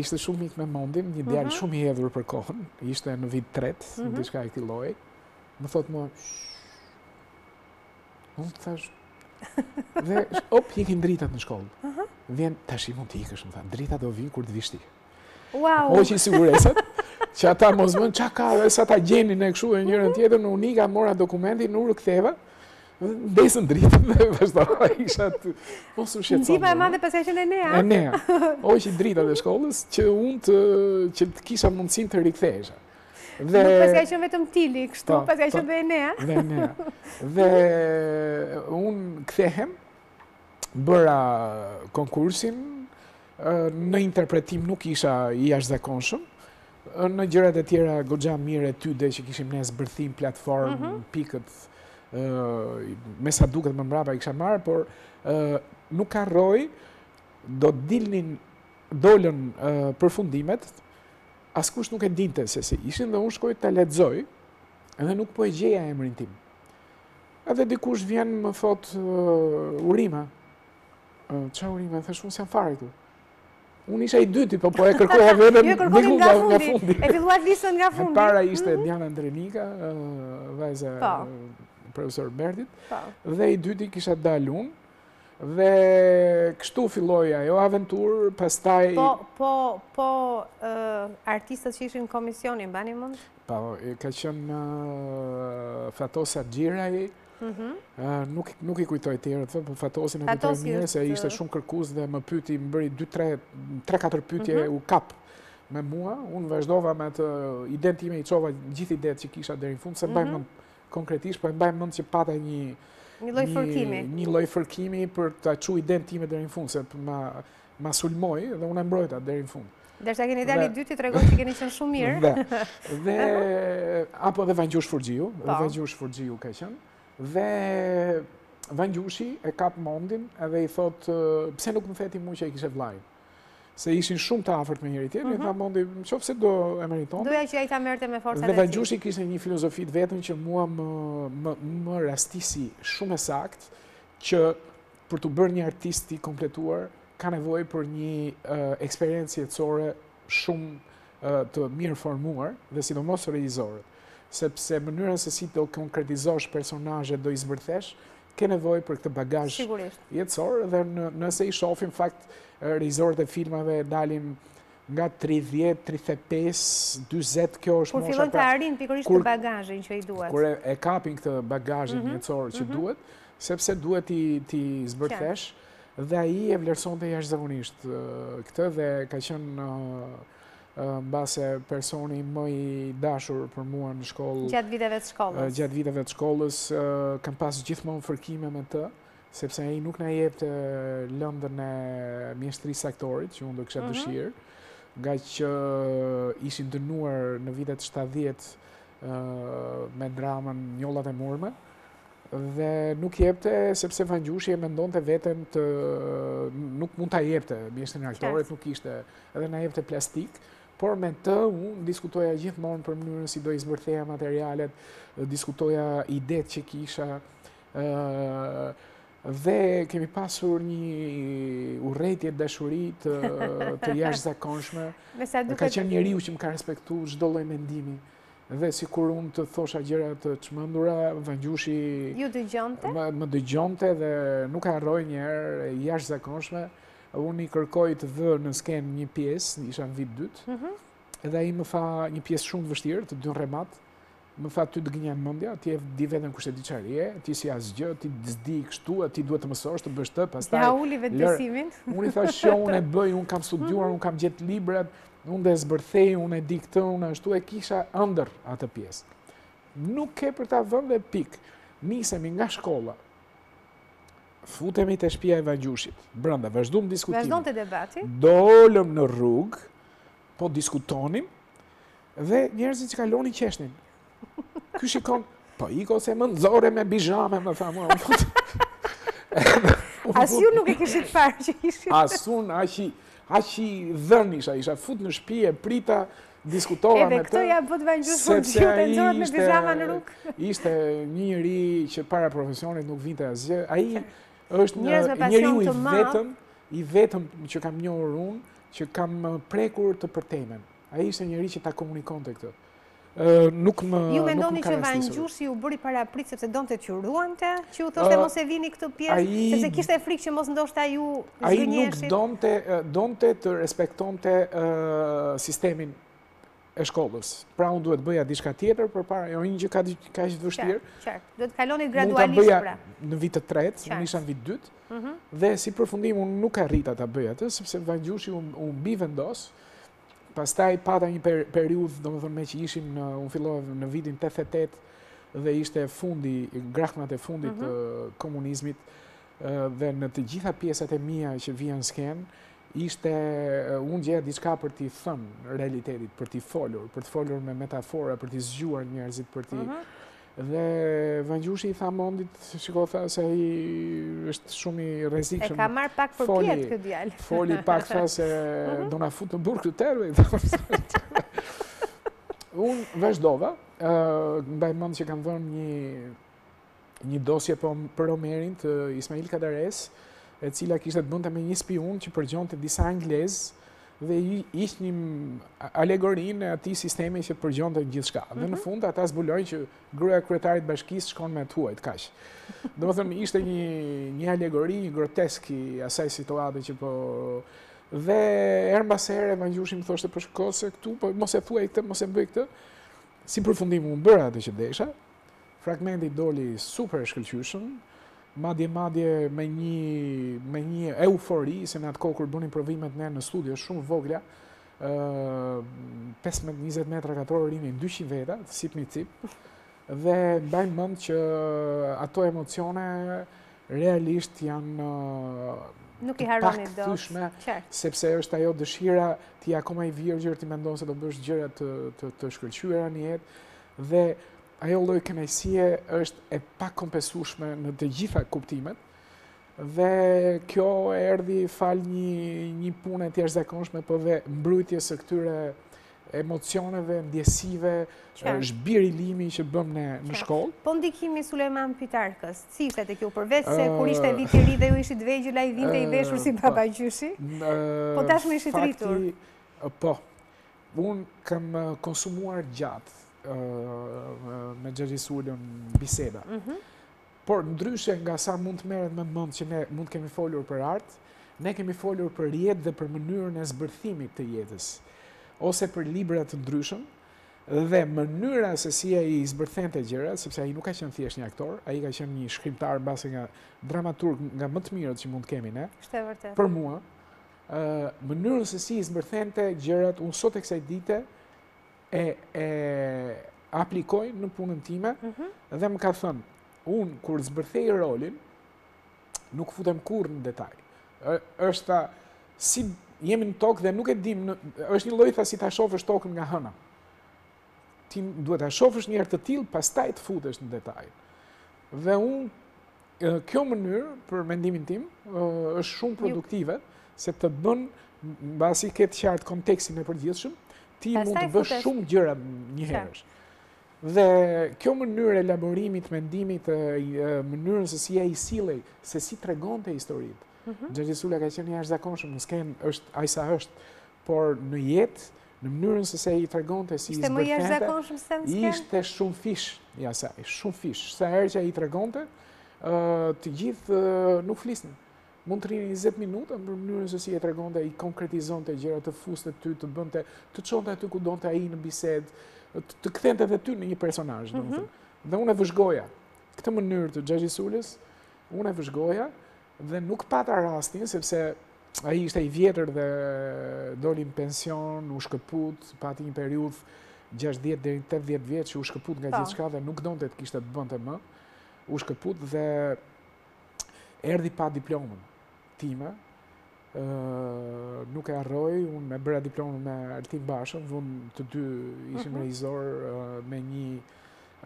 ishte shumë mik me Mondin një djalë mhm. shumë i edhur për kohën ishte në vit të tretë në mhm. diçka e këtij lloji më thotë më Unë të thashë, dhe op, ikin dritat në shkollë. Vjen, tashi mund të ikësh, më tha, dritat do vinë kur të vish ti. Wow! Hoqi siguresat, që ata mos mënë, që ka dhe sa ta gjenin e kështu e njërën tjetrën, unë ika mora dokumentin, u riktheva, ndezën dritën dhe vazhdova isha të mos u shqetëso. Ndihma e madhe pas ka qenë Enea. Enea. Hoqi dritat e shkollës, që unë të, që të kisha mundësinë të rikthehesha. Nuk pas ka qënë vetëm Tili, kështu po, pas ka po. qenë dhe Enea. Dhe Enea. Dhe unë kthehem, bëra konkursin, në interpretim nuk isha i jashtëzakonshëm, në gjërat e tjera goxha mirë etyde që kishim ne zbërthim, platformë, mhm. pikët, me sa duket më mbrapa i kisha marrë, por nuk harroj, do dilnin, dolën përfundimet, Askush nuk e dinte se si ishin dhe unë shkoj ta lexoj dhe nuk po e gjeja emrin tim. Edhe dikush vjen më thotë uh, urime. Uh, ça urime? Thashë, unë s'jam fare këtu. Unë isha i dyti, po po e kërkoja vetëm jo, diku nga, nga fundi. E filluat listën nga fundi. E para ishte mm -hmm. Diana Ndrenika, uh, vajza e. Po. profesor Bertit. Po. Po. Dhe i dyti kisha dalë unë. Dhe kështu filloi ajo aventurë, pastaj... Po, po, po, artistët që ishin komision, i mbani mend? Po, ka qenë Fatos Haxhiraj, mhm. nuk i kujtoj tjerët të them, po Fatosin e kujtoj mirë, se ishte shumë kërkues dhe më pyeti më bëri 2-3-4 pyetje mhm. u kap me mua, unë vazhdova me atë idenë time i çova gjithë idetë që kisha deri në fund, s'e mbaj mend mhm. Konkretisht, po e mbaj mend që pata një... Një lloj fërkimi. Një lloj fërkimi për ta çuar idenë time deri në fund, se ma sulmoi dhe unë e mbrojta deri në fund. Derisa keni dalë i dyti tregon që keni qenë shumë mirë. Dhe, apo dhe Vangjush Furxhiu, dhe po. Vangjush Furxhiu ka qenë, dhe Vangjushi e kap Mondin edhe i thotë, pse nuk më the ti mu që e kishe vëllanë? se ishin shumë të afërt me njëri-tjetrin, mm -hmm. tha Mondi, në qoftë se do e meriton. Doja që ai ta merrte me forcat e tij. Dhe Vangjushi kishte një filozofi të vetën që mua më më, më rastisi shumë e saktë që për t'u bërë një artist i kompletuar ka nevojë për një uh, eksperiencë jetësore shumë uh, të mirëformuar dhe sidomos regjizorët sepse mënyrën se si do konkretizosh personazhet do i zbërthesh ke nevojë për këtë bagazh jetësor dhe nëse i shofim në fakt regjizorët e filmave dalin nga 30, 35, 40, kjo është mosha. Kur fillon të arrijnë pikërisht atë bagazhin që i duhet. Kur e kapin këtë bagazhin mhm, jetësor që mhm. duhet, sepse duhet t'i zbërthesh dhe ai e vlerësonte jashtëzakonisht këtë dhe ka qenë mbase personi më i dashur për mua në shkollë... Gjatë viteve të shkollës. Gjatë viteve të shkollës, kam pas gjithmonë fërkime me të, sepse ai nuk na jepte lëndën e mjeshtërisë së aktorit, që unë do kisha mhm. dëshirë, ngaqë ishin dënuar në vitet 70 me dramën Njollat e murme, dhe nuk jepte, sepse Vangjushi e mendonte veten të nuk mund ta jepte, mjeshtërinë e aktorit nuk ishte edhe na jepte plastikë, por me të unë diskutoja gjithmonë për mënyrën si do i zbërtheja materialet, diskutoja idetë që kisha, dhe kemi pasur një urrejtje dashuri të, të jashtëzakonshme. Ka qenë njeriu që më ka respektu çdo lloj mendimi. Dhe sikur unë të thosha gjëra të çmendura, Vangjushi... Ju dëgjonte? Më, më dëgjonte dhe nuk harroj një herë jashtëzakonshme. Unë i kërkoj të vë në skenë një pjesë, isha në vit të dytë, edhe ai më tha një pjesë shumë të vështirë, të Dyrrenmatt, më tha ty të gënjen mendja, ti e di vetëm kushedi çfarë je, ti s'di asgjë, ti s'di kështu, ti duhet të mësosh të bësh të, pastaj. Jua uli vetëbesimin. Unë i thashë që unë e bëj, unë kam studiuar, unë kam gjetë librat, unë do e zbërthej, unë e di këtë, unë ashtu e kisha ëndërr atë pjesë. Nuk ke për ta vënë dhe pikë. Nisemi nga shkolla. Futemi te shpia e Vangjushit, brenda, vazhdojmë diskutimin. Vazhdonte debati. Dolëm në rrugë, po diskutonim, dhe njerëzit që kalonin qeshnin. Ky shikon, po ik o se më nxore me bizhame, më tha mua. As ju nuk e kishit parë që ishit. As unë, aq i, aq i dhënë isha, isha fut në shpi, e prita, diskutova me të, sepse ai ishte një njeri që para profesionit nuk vinte asgjë, ai është një njeriu i vetëm, i vetëm që kam njohur unë, që kam prekur të përtejmen. Ai ishte njeri që ta komunikonte këtë. Nuk më ka rastisur. Ju mendoni që Vangjushi ju bëri parapritë, sepse donte t'ju ruante, që ju thoshte mos e vini këtë pjesë, sepse kishte frikë që mos ndoshta ju Ai nuk donte, donte të respektonte sistemin e shkollës. Pra unë duhet bëja diçka tjetër përpara, jo një që kaq, kaq e vështirë. Qartë, duhet kaloni gradualisht pra. Në vit të tretë, unë isha në vit të dytë, mhm. dhe si përfundim unë nuk arrita ta bëja atë, sepse Vangjushi u mbivendos, pastaj pata një periudhë, domethënë meqë ishim në, unë fillova në vitin 88, dhe ishte fundi, grahmat e fundit mhm. të komunizmit, dhe në të gjitha pjesët e mia që vija në skenë, ishte, unë gjeja diçka për t'i thënë realitetit, për t'i folur, për t'i folur me metafora, për t'i zgjuar njerëzit, për t'i... Mhm. Dhe Vangjushi i tha Mondit, shiko tha se ai është shumë i rrezikshëm. E ka marrë pak përpjetë këtë djalë. Foli pak tha se mhm. do na futë në burg të tërëve. Unë vazhdova, mbaj mend që kam dhënë një një dosje po për Omerin të Ismail Kadares, e cila kishte të bënte me një spiun që përgjonte disa anglez dhe ishte një alegori e atij sistemi që përgjonte gjithçka. Dhe në mhm. fund ata zbulojnë që gruaja e kryetarit të bashkisë shkon me të huajt kaq. Domethënë ishte një një alegori, një grotesk i asaj situate që po dhe herë mbas here më Gjushi më thoshte pushko se këtu, po mos e thuaj këtë, mos e bëj këtë. Si përfundim e bëra atë që desha, Fragmenti doli super shkëlqyeshëm, madje madje me një me një eufori se në atë kohë kur bënim provimet ne në studio shumë vogla, ë 15-20 metra katror rrinin 200 veta, cip më cip. Dhe mbaj mend që ato emocione realisht janë nuk i harron dot. Të pakthyeshme, sepse është ajo dëshira ti je akoma i virgjër, ti mendon se do bësh gjëra të të të shkëlqyera në jetë Dhe ajo lloj kënaqësie është e pakompensueshme në të gjitha kuptimet. Dhe kjo erdhi falë një një pune të jashtëzakonshme, po dhe mbrujtjes së këtyre emocioneve, ndjesive, zhbirilimi që bëm ne në shkollë. Po ndikimi i Sulejman Pitarkës, si ishte te kjo përveç se kur ishte Viti i Ri dhe ju ishit të vegjël ai vinte i veshur si babagjyshi? Po tashmë ishit rritur. Po. Unë kam konsumuar gjatë me xhaxhi Sulën biseda. Mhm. Por, ndryshe nga sa mund të merret me mend që ne mund të kemi folur për art, ne kemi folur për jetë dhe për mënyrën e zbërthimit të jetës, ose për libra të ndryshëm, dhe mënyra se si ai i zbërthente gjërat, sepse ai nuk ka qenë thjesht një aktor, ai ka qenë një shkrimtar mbase një dramaturg nga më të mirët që mund të kemi ne, për mua, mënyrën se si i zbërthente gjërat, unë sot e kësaj dite e, e aplikoj në punën time mhm. dhe më ka thënë, unë kur zbërthej rolin, nuk futem kurrë në detaj. është tha, si jemi në tokë dhe nuk e dim, në, është një lloj tha si ta shofësh tokën nga hëna. Ti duhet ta shofësh një herë të tillë, pastaj të futesh në detaj. Dhe unë Kjo mënyrë, për mendimin tim, është shumë produktive, se të bën, mbasi e ke të qartë kontekstin e përgjithshëm, ti mund të bësh shumë gjëra njëherësh. Dhe kjo mënyrë e elaborimit, mendimit, mënyrën se si ai sillej, se si tregonte historitë, mhm. xhaxhi Sula ka qenë i jashtëzakonshëm, në skenë është ai sa është, por në jetë, Në mënyrën se se i tregonte si i zbërthente. Ishte më i jashtëzakonshëm se në skenë? Ishte shumëfish, ja sa, shumëfish. Sa herë që i tregonte, të gjithë nuk flisnin. Mund të rrije 20 minuta në mënyrën se si e tregonte, i konkretizonte gjërat, të fuste ty, të bënte, të çonte aty ku donte ai në bisedë, të kthente dhe ty në një personazh, mhm. dhe unë e vëzhgoja. Këtë mënyrë të xhaxhi Sulës, unë e vëzhgoja, Dhe nuk pata rastin, sepse ai ishte i vjetër dhe doli në pension, u shkëput, pati një periudhë 60 deri 80 vjet që u shkëput nga po. gjithçka dhe nuk donte të kishte të bënte më. U shkëput dhe erdhi pa diplomën time. ë nuk e harroj, unë e bëra diplomën me Altin Bashën, domethënë të dy ishim mhm. regjisorë me një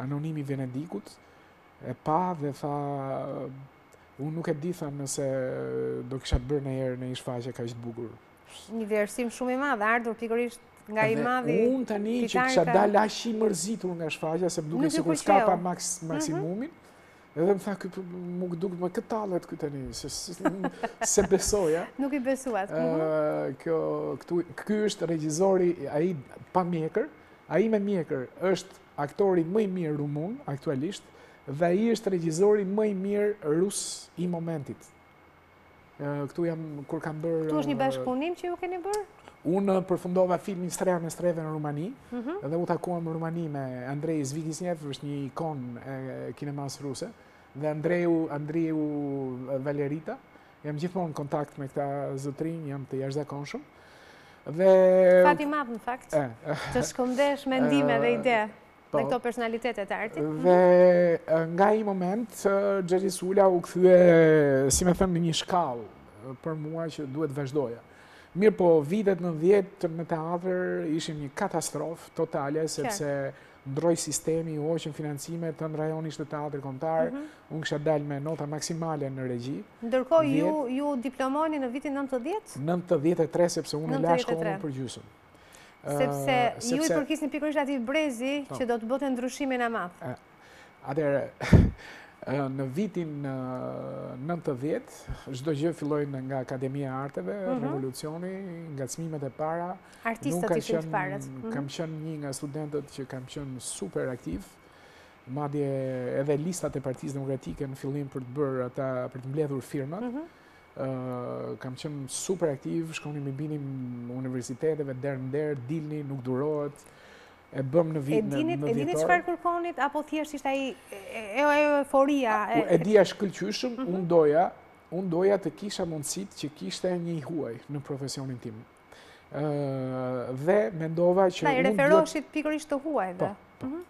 anonim i Venedikut. E pa dhe tha Unë nuk e di tha nëse do kisha bërë ndonjëherë në një shfaqje kaq të bukur. Një vlerësim shumë i madh, ardhur pikërisht nga i madhi... Unë tani që kisha dalë aq i mërzitur nga shfaqja, se më dukej sikur s'kapa mhm. maksimumin, edhe më tha m'u duk me këtë tallet ky tani, s'e besoja. Nuk i besuat. Ky është regjisori, ai pa mjekër, ai me mjekër është aktori më i mirë rumun aktualisht dhe ai është regjisori më i mirë rus i momentit. Këtu jam kur kam bërë... Këtu është një bashkëpunim që ju keni bërë? Unë përfundova filmin Streha mes reve në Rumani mhm. dhe u takuam në Rumani me Andrei Zvjagincev, është një ikonë e kinemasë ruse, dhe Andreu, Andreu Valerita, Jam gjithmonë në kontakt me këta zotërinj, janë të jashtëzakonshëm. Dhe... Fat i madh në fakt, të shkëmbesh mendime dhe ide po. me këto personalitete të artit. Dhe nga ai moment, xhaxhi Sula u kthye, si me thënë, në një shkallë për mua që duhet të vazhdoja. Mirëpo, vitet 90 në teatër ishin një katastrofë totale, sepse ndërroi sistemi, u hoqën financimet, ëndrra jonë ishte teatri kombëtar, mhm. unë kisha dalë me nota maksimale në regji. Ndërkohë ju ju diplomoni në vitin 90? 93 sepse unë lë shkollën për gjysmë. Sepse ju i përkisni pikërisht atij brezi po. që do të bënte ndryshimin e madh. Atëherë në vitin 90, çdo gjë filloi nga Akademia e Arteve, mhm. revolucioni, ngacmimet e para, Artistët i ishin të parët. Mhm. Kam qenë një nga studentët që kam qenë super aktiv, madje edhe listat e partisë demokratike në fillim për të bërë ata, për të mbledhur firmat, mhm. kam qenë super aktiv, shkonim i binim universiteteve, derë në derë, dilni, nuk durohet, e bëmë në vitet 90. E dinit çfarë kërkonit, apo thjesht ishte ajo euforia? E dija shkëlqyeshëm, mhm. unë doja, unë doja të kisha mundësitë që kishte një i huaj në profesionin tim. Dhe mendova që... Pra, i referoshit pikërisht të huaj dhe... Po, po. Mhm.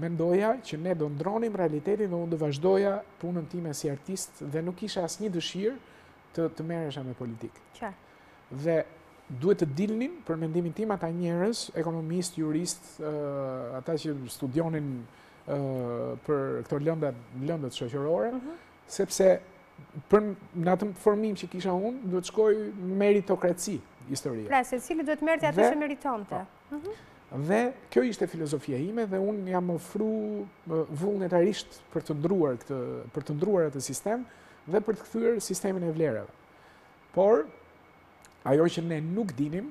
Mendoja që ne do ndërronim realitetin dhe unë do vazhdoja punën time si artist dhe nuk kisha asnjë dëshirë të, të merresha me politikë. Qa? Dhe duhet të dilnin për mendimin tim ata njerëz, ekonomistë, juristë, ata që studionin për këto lënda, lëndët shoqërore, mhm. Sepse për në atë formim që kisha unë, duhet të shkojë meritokraci historia. Pra, secili duhet merrte atë që meritonte. Po. Mhm. Dhe kjo ishte filozofia ime dhe unë jam ofru vullnetarisht për të ndërruar, këtë, për të ndërruar atë sistem dhe për të kthyer sistemin e vlerave. Por, ajo që ne nuk dinim,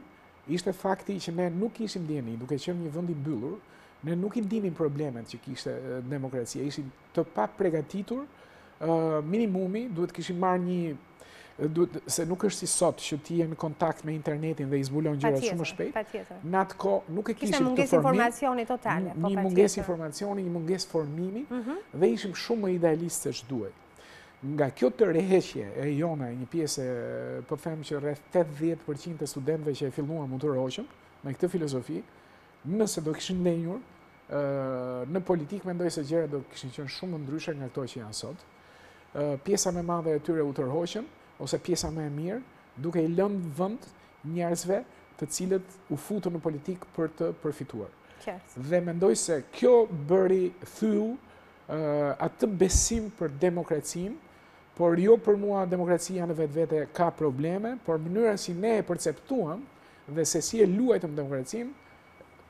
ishte fakti që ne nuk kishim dijeni, duke qenë një vend i mbyllur, ne nuk i dinim problemet që kishte demokracia, ishim të papregatitur, minimumi duhet të kishim marrë një duhet se nuk është si sot që ti je në kontakt me internetin dhe i zbulon gjërat shumë më shpejt. Patjetër. Në atë kohë nuk e kishim të formuar informacioni total, po Një mungesë informacioni, një mungesë formimi mhm. dhe ishim shumë më idealistë se ç'duhej. Nga kjo tërheqje e jona, një pjesë po them që rreth 80% të studentëve që e filluam u tërhoqën me këtë filozofi, Nëse do kishin ndenjur në politikë mendoj se gjërat do kishin qenë shumë më ndryshe nga këto që janë sot. Pjesa më e madhe e tyre u tërhoqën, ose pjesa më e mirë, duke i lënë vend njerëzve të cilët u futën në politikë për të përfituar. Dhe mendoj se kjo bëri thyu atë besim për demokracinë, por jo për mua demokracia në vetvete ka probleme, por mënyra si ne e perceptuam, Dhe se si e luajtëm demokracinë,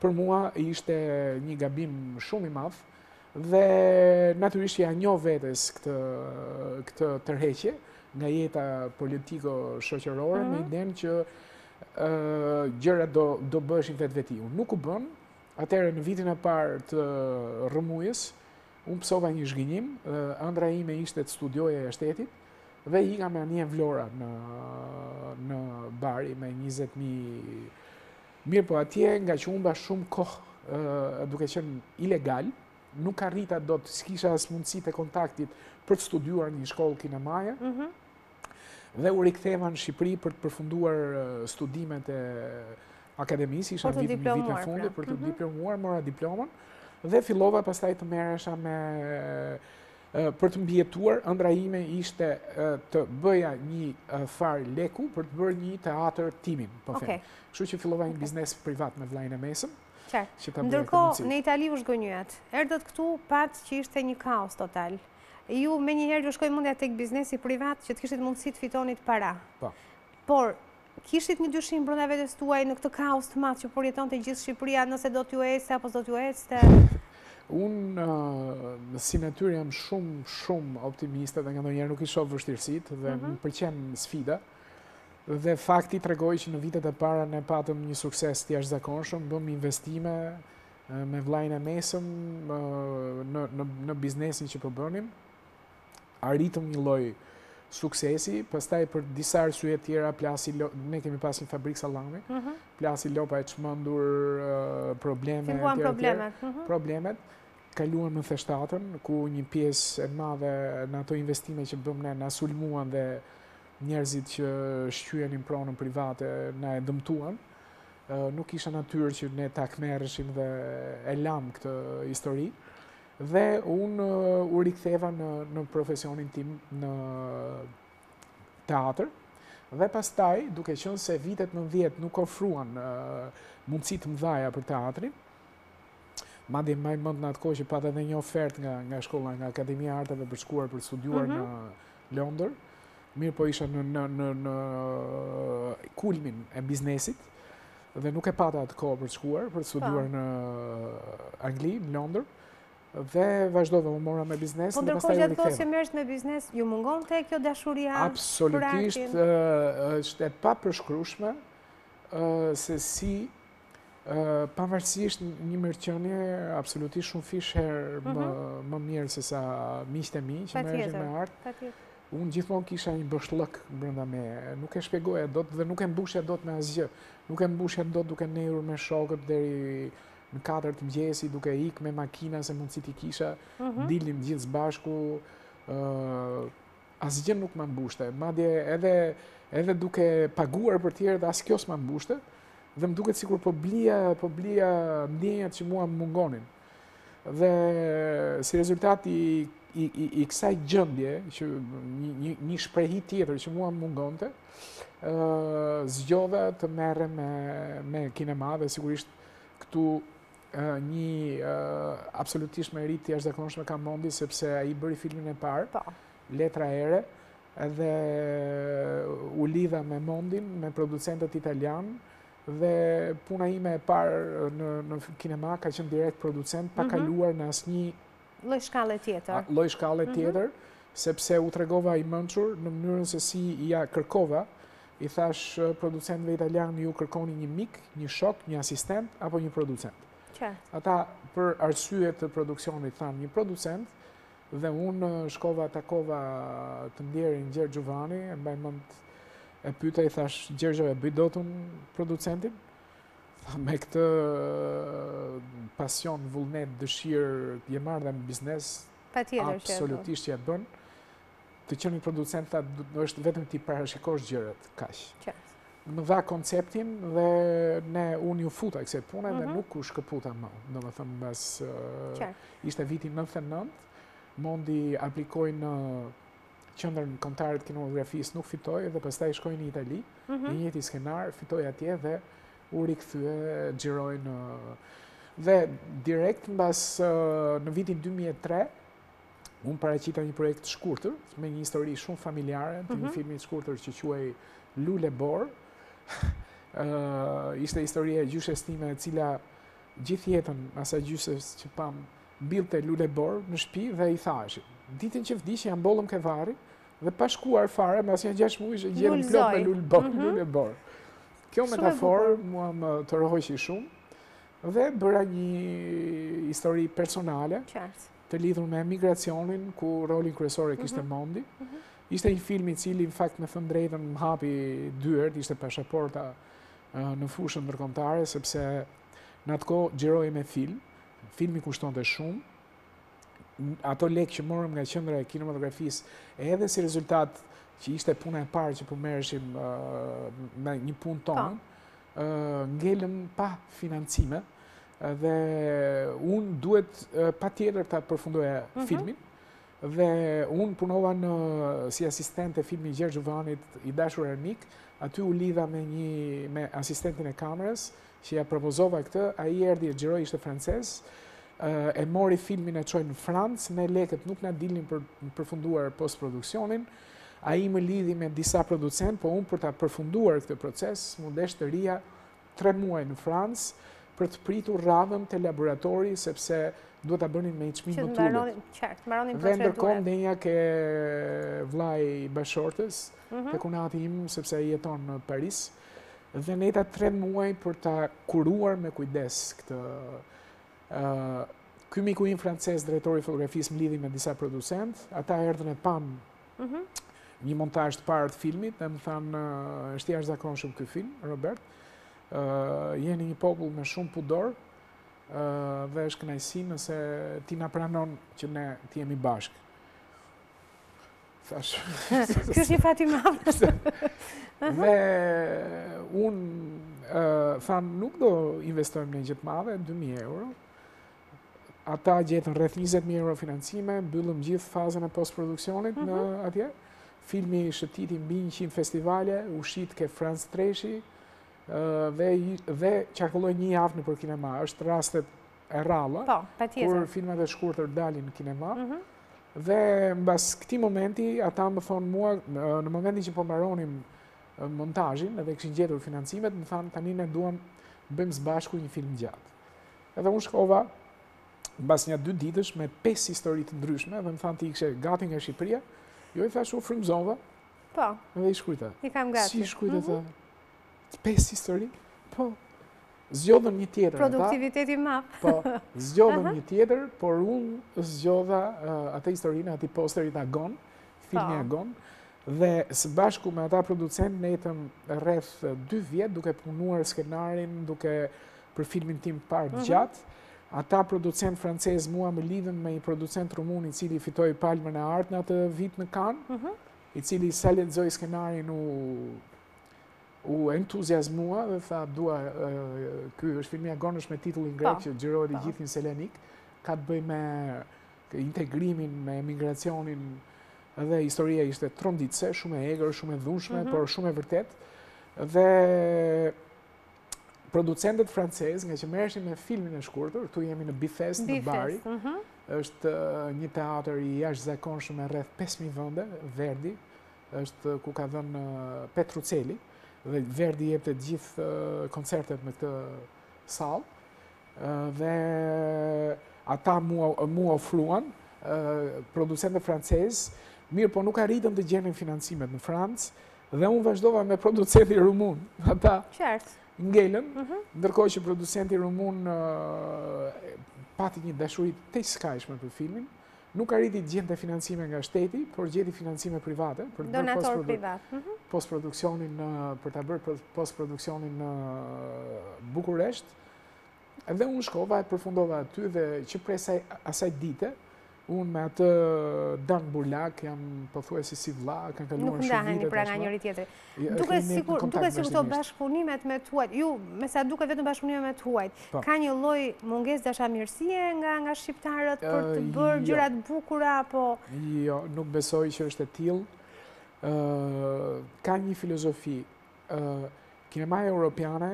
për mua ishte një gabim shumë i madh dhe natyrisht që ia njoh vetes këtë këtë tërheqje nga jeta politiko-shoqërore me mhm. idenë që gjërat do do bëheshin vetveti. Dhe nuk u bënë, atëherë në vitin e parë të rrëmujës, unë pësova një zhgënjim, ëndrra ime ishte të studioja e shtetit, Dhe ika me anijen Vlora në, në Bari me 20.000 Mirëpo atje ngaqë humba shumë kohë duke qenë ilegal, nuk arrita dot, s'kisha as mundësitë e kontaktit për të studuar një shkollë kinemaja, mm -hmm. dhe u riktheva në Shqipëri për të përfunduar studimet e akademisë, isha në vitin vit e pra. fundit për të mhm. diplomuar, mora diplomën, dhe fillova pastaj të merresha me Për të mbijetuar, ëndrra ime ishte të bëja një farë leku për të bërë një teatër timin, po them. Kështu që fillova një biznes privat me vëllanë e mesëm. Qartë. Ndërkohë, në Itali u zhgënjyet. Erdhët këtu, patë që ishte një kaos total. Ju menjëherë ju shkoi mendja tek biznesi privat që të kishit mundësi të fitonit para. Po. Por, Kishit një dyshim brenda vetes tuaj në këtë kaos të madhë që përjetonte gjithë Shqipëria nëse do t'ju ecte apo do t'ju ecte... Unë si natyrë jam shumë, shumë optimiste dhe nganjëherë nuk i shoh vështirësitë dhe më mhm. pëlqen sfida. Dhe fakti tregoi që në vitet e para ne patëm një sukses të jashtëzakonshëm, bëmë investime me vëllain e mesëm në biznesin që po bënim, arritëm një lloj suksesi, pastaj për disa arsye të tjera plasi ne kemi pas një fabrikë sallami, mhm. plasi lopa e çmendur probleme të tjera. Problemet. Mhm. Problemet kaluan në '97-ën, ku një pjesë e madhe në ato investime që bëmë ne, na sulmuan dhe njerëzit që shqyenin pronën private, na e dëmtuan, nuk ishim natyrë që ne të hakmerreshim dhe e lamë këtë histori. Dhe unë u riktheva në, në profesionin tim në teatër, dhe pastaj, duke qenë se vitet nëntëdhjetë nuk ofruan uh, mundësi të mëdhaja për teatrin, madje mbaj mend në atë kohë që pat edhe një ofertë nga, nga shkolla, nga Akademia e Arteve për të shkuar për të studiuar mm -hmm. në Londër, Mirëpo isha në në në në kulmin e biznesit dhe nuk e pata atë kohë për të shkuar, për të studiuar në Angli, në Londër. Dhe vazhdova u mora me biznes, po dhe pastaj u riktheva. Po ndërkohë që merreshit me biznes, ju mungonte kjo dashuria? Absolutisht, është e papërshkrueshme se si Pavarësisht një mirëqenie absolutisht shumëfish herë mhm. më, më mirë se sa miqtë e mi që merreshin me art. Unë gjithmonë kisha një boshllëk brenda meje, nuk e shpjegoja dot dhe nuk e mbushja dot me asgjë. Nuk e mbushja dot duke ndenjur me shokët deri në katër të mëngjesit, duke ik me makina se mundësitë i kisha, mhm. dilnim gjithë së bashku, asgjë nuk ma mbushte, madje edhe, edhe duke paguar për tjerët, as kjo s'ma mbushte, dhe më dukej sikur po blija, po blija ndjenjat që mua më mungonin. Dhe si rezultat i, i, i, i kësaj gjendje, që një, një, një shprehi tjetër që mua më mungonte, uh, zgjodha të merrem me, me kinema dhe sigurisht këtu Një absolutisht meritë të jashtëzakonshme ka Mondi sepse ai bëri filmin e parë. Po. Letra ere dhe u lidha me Mondin, me producentët italian dhe puna ime e parë në në kinema ka qenë direkt producent pa mhm. kaluar në asnjë Lloj shkalle tjetër. Lloj shkalle mhm. tjetër, sepse u tregova i mënçur në mënyrën se si ja kërkova, i thashë producentëve italianë ju kërkoni një mik, një shok, një asistent, apo një producent. Ata për arsye të produksionit thanë një producent, dhe unë shkova takova të ndjerin Gjergj Xhuvani, e mbaj mend e pyta i thashë Gjergj a e bëj dot unë producentin, Tha me këtë pasion, vullnet, dëshirë, je marrë dhe me biznes, absolutisht që e bën. Të qenit producent, tha është vetëm t'i parashikosh gjërat, kaq. Më dha konceptin dhe ne unë iu futa kësaj pune dhe mhm. nuk u shkëputa më. Domethënë mbas, ishte viti 99, Mondi aplikoi në qendrën kombëtare të kinematografisë nuk fitoi dhe pastaj shkoi në Itali, mm -hmm. i njëjti skenar, fitoi atje dhe u rikthye, xhiroi në dhe direkt mbas në vitin 2003 unë paraqita një projekt të shkurtër me një histori shumë familjare, mm -hmm. një mhm. filmi të shkurtër që quhej Lulebore. ishte historia e gjyshes time e cila gjithë jetën, asaj gjyshes që pam, Mbillte lulebore në shpi dhe i thashë, Ditën që vdiq ia mbollëm ke varri dhe pa shkuar fare mbas një gjashtë muajsh e gjejmë plot me lulebore, mhm. lulebore. Kjo metaforë mua më tërhoqi shumë dhe bëra një histori personale të lidhur me emigracionin ku rolin kryesor e mhm. kishte Mondi. Mhm. Ishte një film i cili në fakt me thënë të drejtën më hapi dyert, ishte pashaporta në fushën ndërkombëtare sepse në atë kohë xhirohej me film Filmi kushtonte shumë, ato lekë që morëm nga qendra e kinematografisë, edhe si rezultat që ishte puna e parë që po merreshim me një punë po. tonë, ngelëm pa financime dhe unë duhet patjetër ta përfundoja mhm. filmin dhe unë punova në si asistent te filmi i Gjergj Xhuvanit I dashur armik aty u lidha me një me asistentin e kamerës Që ia propozova këtë, ai erdhi e xhiroi ishte francez, e mori filmin e çoi në Francë, ne lekët nuk na dilnin për të përfunduar postproduksionin. Ai më lidhi me disa producentë, po unë për ta përfunduar këtë proces, m'u desh të rrija tre muaj në Francë për të pritur radhën te laboratori, sepse duhet ta bënin me një çmim më të ulët. Qartë, mbaronin procedurat. Dhe ndërkohë ndenja ke vëllai i bashkëshortes, te mhm. kunati im, sepse ai jeton në Paris, dhe ndenjta tre muaj për ta kuruar me kujdes këtë ky miku im francez drejtori i fotografisë më lidhi me disa producentë, ata erdhën e panë mm -hmm. një montazh të parë të filmit dhe më thanë është i jashtëzakonshëm ky film, Robert. Uh, jeni një popull me shumë pudor uh, dhe është kënaqësi nëse ti na pranon që ne të jemi bashkë. Thashë... Kjo është një fat i madh për ne. Dhe më thanë, nuk do investojmë ndonjë gjë të madhe, 2.000 euro. Ata gjetën rreth 20.000 euro financime, mbyllëm gjithë fazën e postproduksionit në mhm. atje. Filmi shëtiti mbi 100 festivale, u shit te France Treshi, dhe qarkulloi një javë nëpër kinema. Është nga rastet e rralla, po, kur filmat e shkurtër dalin në kinema, mhm. dhe mbas këtij momenti, ata më thonë mua, në momentin që po mbaronim montazhin, edhe kishin gjetur financimet, më thanë, tani ne duam të bëjmë së bashku një film të gjatë. Edhe unë shkova, mbas nja dy ditësh, me pesë histori të ndryshme, dhe më thanë ti i kishe gati nga Shqipëria, jo i thashë u frymëzova, po. dhe i shkrujta. I kam gati. S'i shkrujta, mhm. Të pesë histori? Po. Zgjodhën një tjetër. Produktivitet i madh. Po, zgjodhën një tjetër, por unë zgjodha atë historinë, atë të posterit Agon, filmi po. Agon, dhe së bashku me ata producentë ndenjtëm rreth dy vjet duke punuar skenarin, duke për filmin tim të parë mhm. të gjatë, ata producentë francezë mua më lidhën me një producent rumun i cili fitoi Palmën e Artë në atë vit në Kanë, mhm. i cili sa lexoi skenarin u u entuziazmua dhe tha dua ky është filmi Agon është me titullin po, grek që xhirohet i po. gjithi në Selanik, ka të bëjë me integrimin, me emigracionin dhe historia ishte tronditëse, shumë e egër, shumë e dhunshme, mhm. por shumë e vërtetë. Dhe producentët francezë, ngaqë merreshin me filmin e shkurtër, këtu jemi në Bifest, në Bari, mhm. është një teatër i jashtëzakonshëm rreth 5.000 vende, Verdi, është ku ka dhënë Petruzzelli dhe Verdi jepte të gjithë koncertet në këtë sallë dhe ata m'u afruan producentët francezë, mirëpo nuk arritën të gjenin financimet në Francë dhe unë vazhdova me producentin rumun. Ata ngelën, mhm. ndërkohë që producenti rumun pati një dashuri të skajshme për filmin, Nuk arriti të gjente financime nga shteti, por gjeti financime private për të bërë mhm. postproduksionin në për ta bërë postproduksionin në Bukuresht. Dhe unë shkova e përfundova aty dhe që prej asaj, asaj dite, unë me atë Dan Burlak jam pothuajse si vëlla, kanë kaluar shumë vite. Nuk ndaheni pra nga njëri-tjetri. Duket sikur këto bashkëpunimet me të huajt, ju me sa duket vetëm bashkëpunimet me të huajt, po. ka një lloj mungese dashamirësie nga shqiptarët për të bërë jo. gjërat bukura, apo... Jo, nuk besoj që është e tillë. Ka një filozofi, kinemaja europiane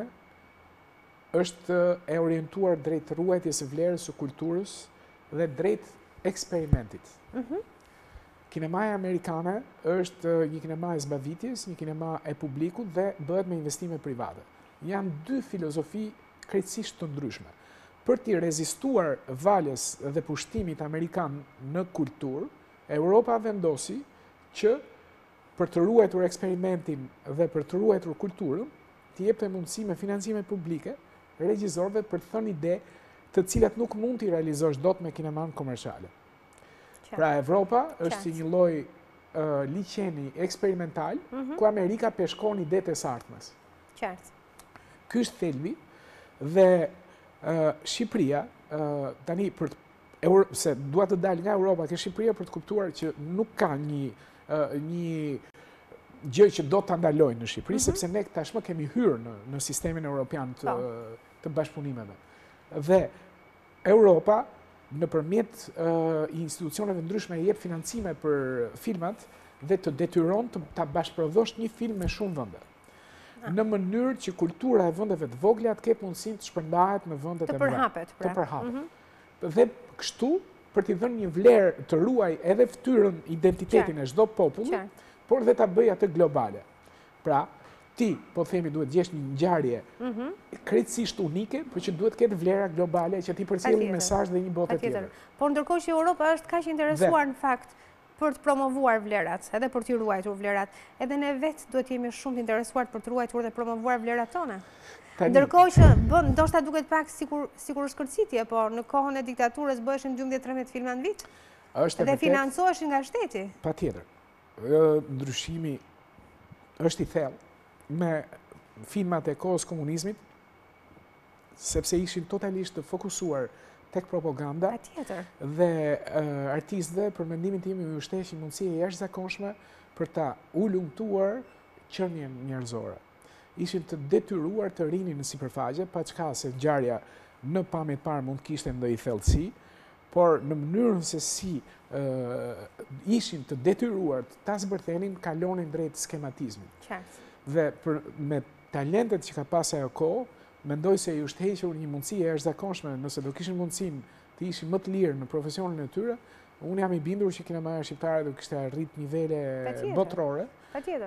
është e orientuar drejt ruajtjes së vlerës së kulturës dhe drejt eksperimentit. Mhm. Kinemaja amerikane është një kinema e zbavitjes, një kinema e publikut dhe bëhet me investime private. Janë dy filozofi krejtësisht të ndryshme. Për t'i rezistuar valës dhe pushtimit amerikan në kulturë, Europa vendosi që për të ruajtur eksperimentin dhe për të ruajtur kulturën, t'i jepte mundësi me financime publike regjizorëve për të thënë ide të cilat nuk mund t'i realizosh dot me kinemanë komerciale. Pra Evropa është si një lloj liqeni eksperimental, mhm. ku Amerika peshkon idetë e së ardhmes. Qartë. Ky është thelbi dhe Shqipria, tani për të se dua të dal nga Europa ke Shqipëria për të kuptuar që nuk ka një një gjë që do ta ndalojnë në Shqipëri, mhm. sepse ne tashmë kemi hyrë në, në sistemin europian të, po. të bashkëpunimeve. Dhe Europa nëpërmjet institucioneve të ndryshme jep financime për filmat dhe të detyron të ta bashkëprodhosh një film me shumë vende. Në mënyrë që kultura e vendeve të vogla të ketë mundësinë të shpërndahet në vendet e mëdha. Të përhapet, pra. Të përhapet. Mhm. Dhe kështu për t'i dhënë një vlerë të ruajë edhe ftyrën identitetin e çdo populli, por dhe ta bëjë atë globale. Pra, ti, po themi duhet gjesh një ngjarje mhm. krejtësisht unike, por që duhet të ketë vlera globale që t'i përcjellë një mesazh dhe një bote tjetër. Por ndërkohë që Europa është kaq e interesuar në fakt për të promovuar vlerat, edhe për të ruajtur vlerat, edhe ne vetë duhet jemi shumë të interesuar për të ruajtur dhe promovuar vlerat tona. Ndërkohë që bën, ndoshta duket pak sikur është kërcitje, po në kohën e diktaturës bëheshin 12-13 filma në vit, dhe financoheshin nga shteti. Patjetër. ndryshimi është i thellë me filmat e kohës komunizmit, sepse ishin totalisht të fokusuar tek propaganda. Patjetër. Dhe artistëve për mendimin tim u është hequr një mundësi e jashtëzakonshme për ta hulumtuar qenien njerëzore. ishin të detyruar të rrinin në sipërfaqe, paçka se ngjarja në pamje të parë mund të kishte ndonjë thellësi, por në mënyrën se si ishin të detyruar ta zbërthenin, kalonin drejt skematizmit. Dhe me talentet që ka pas ajo kohë, mendoj se u është hequr një mundësi e jashtëzakonshme, nëse do kishin mundësinë të ishin më të lirë në profesionin e tyre, unë jam i bindur që kinemaja shqiptare do kishte arrit nivele botërore,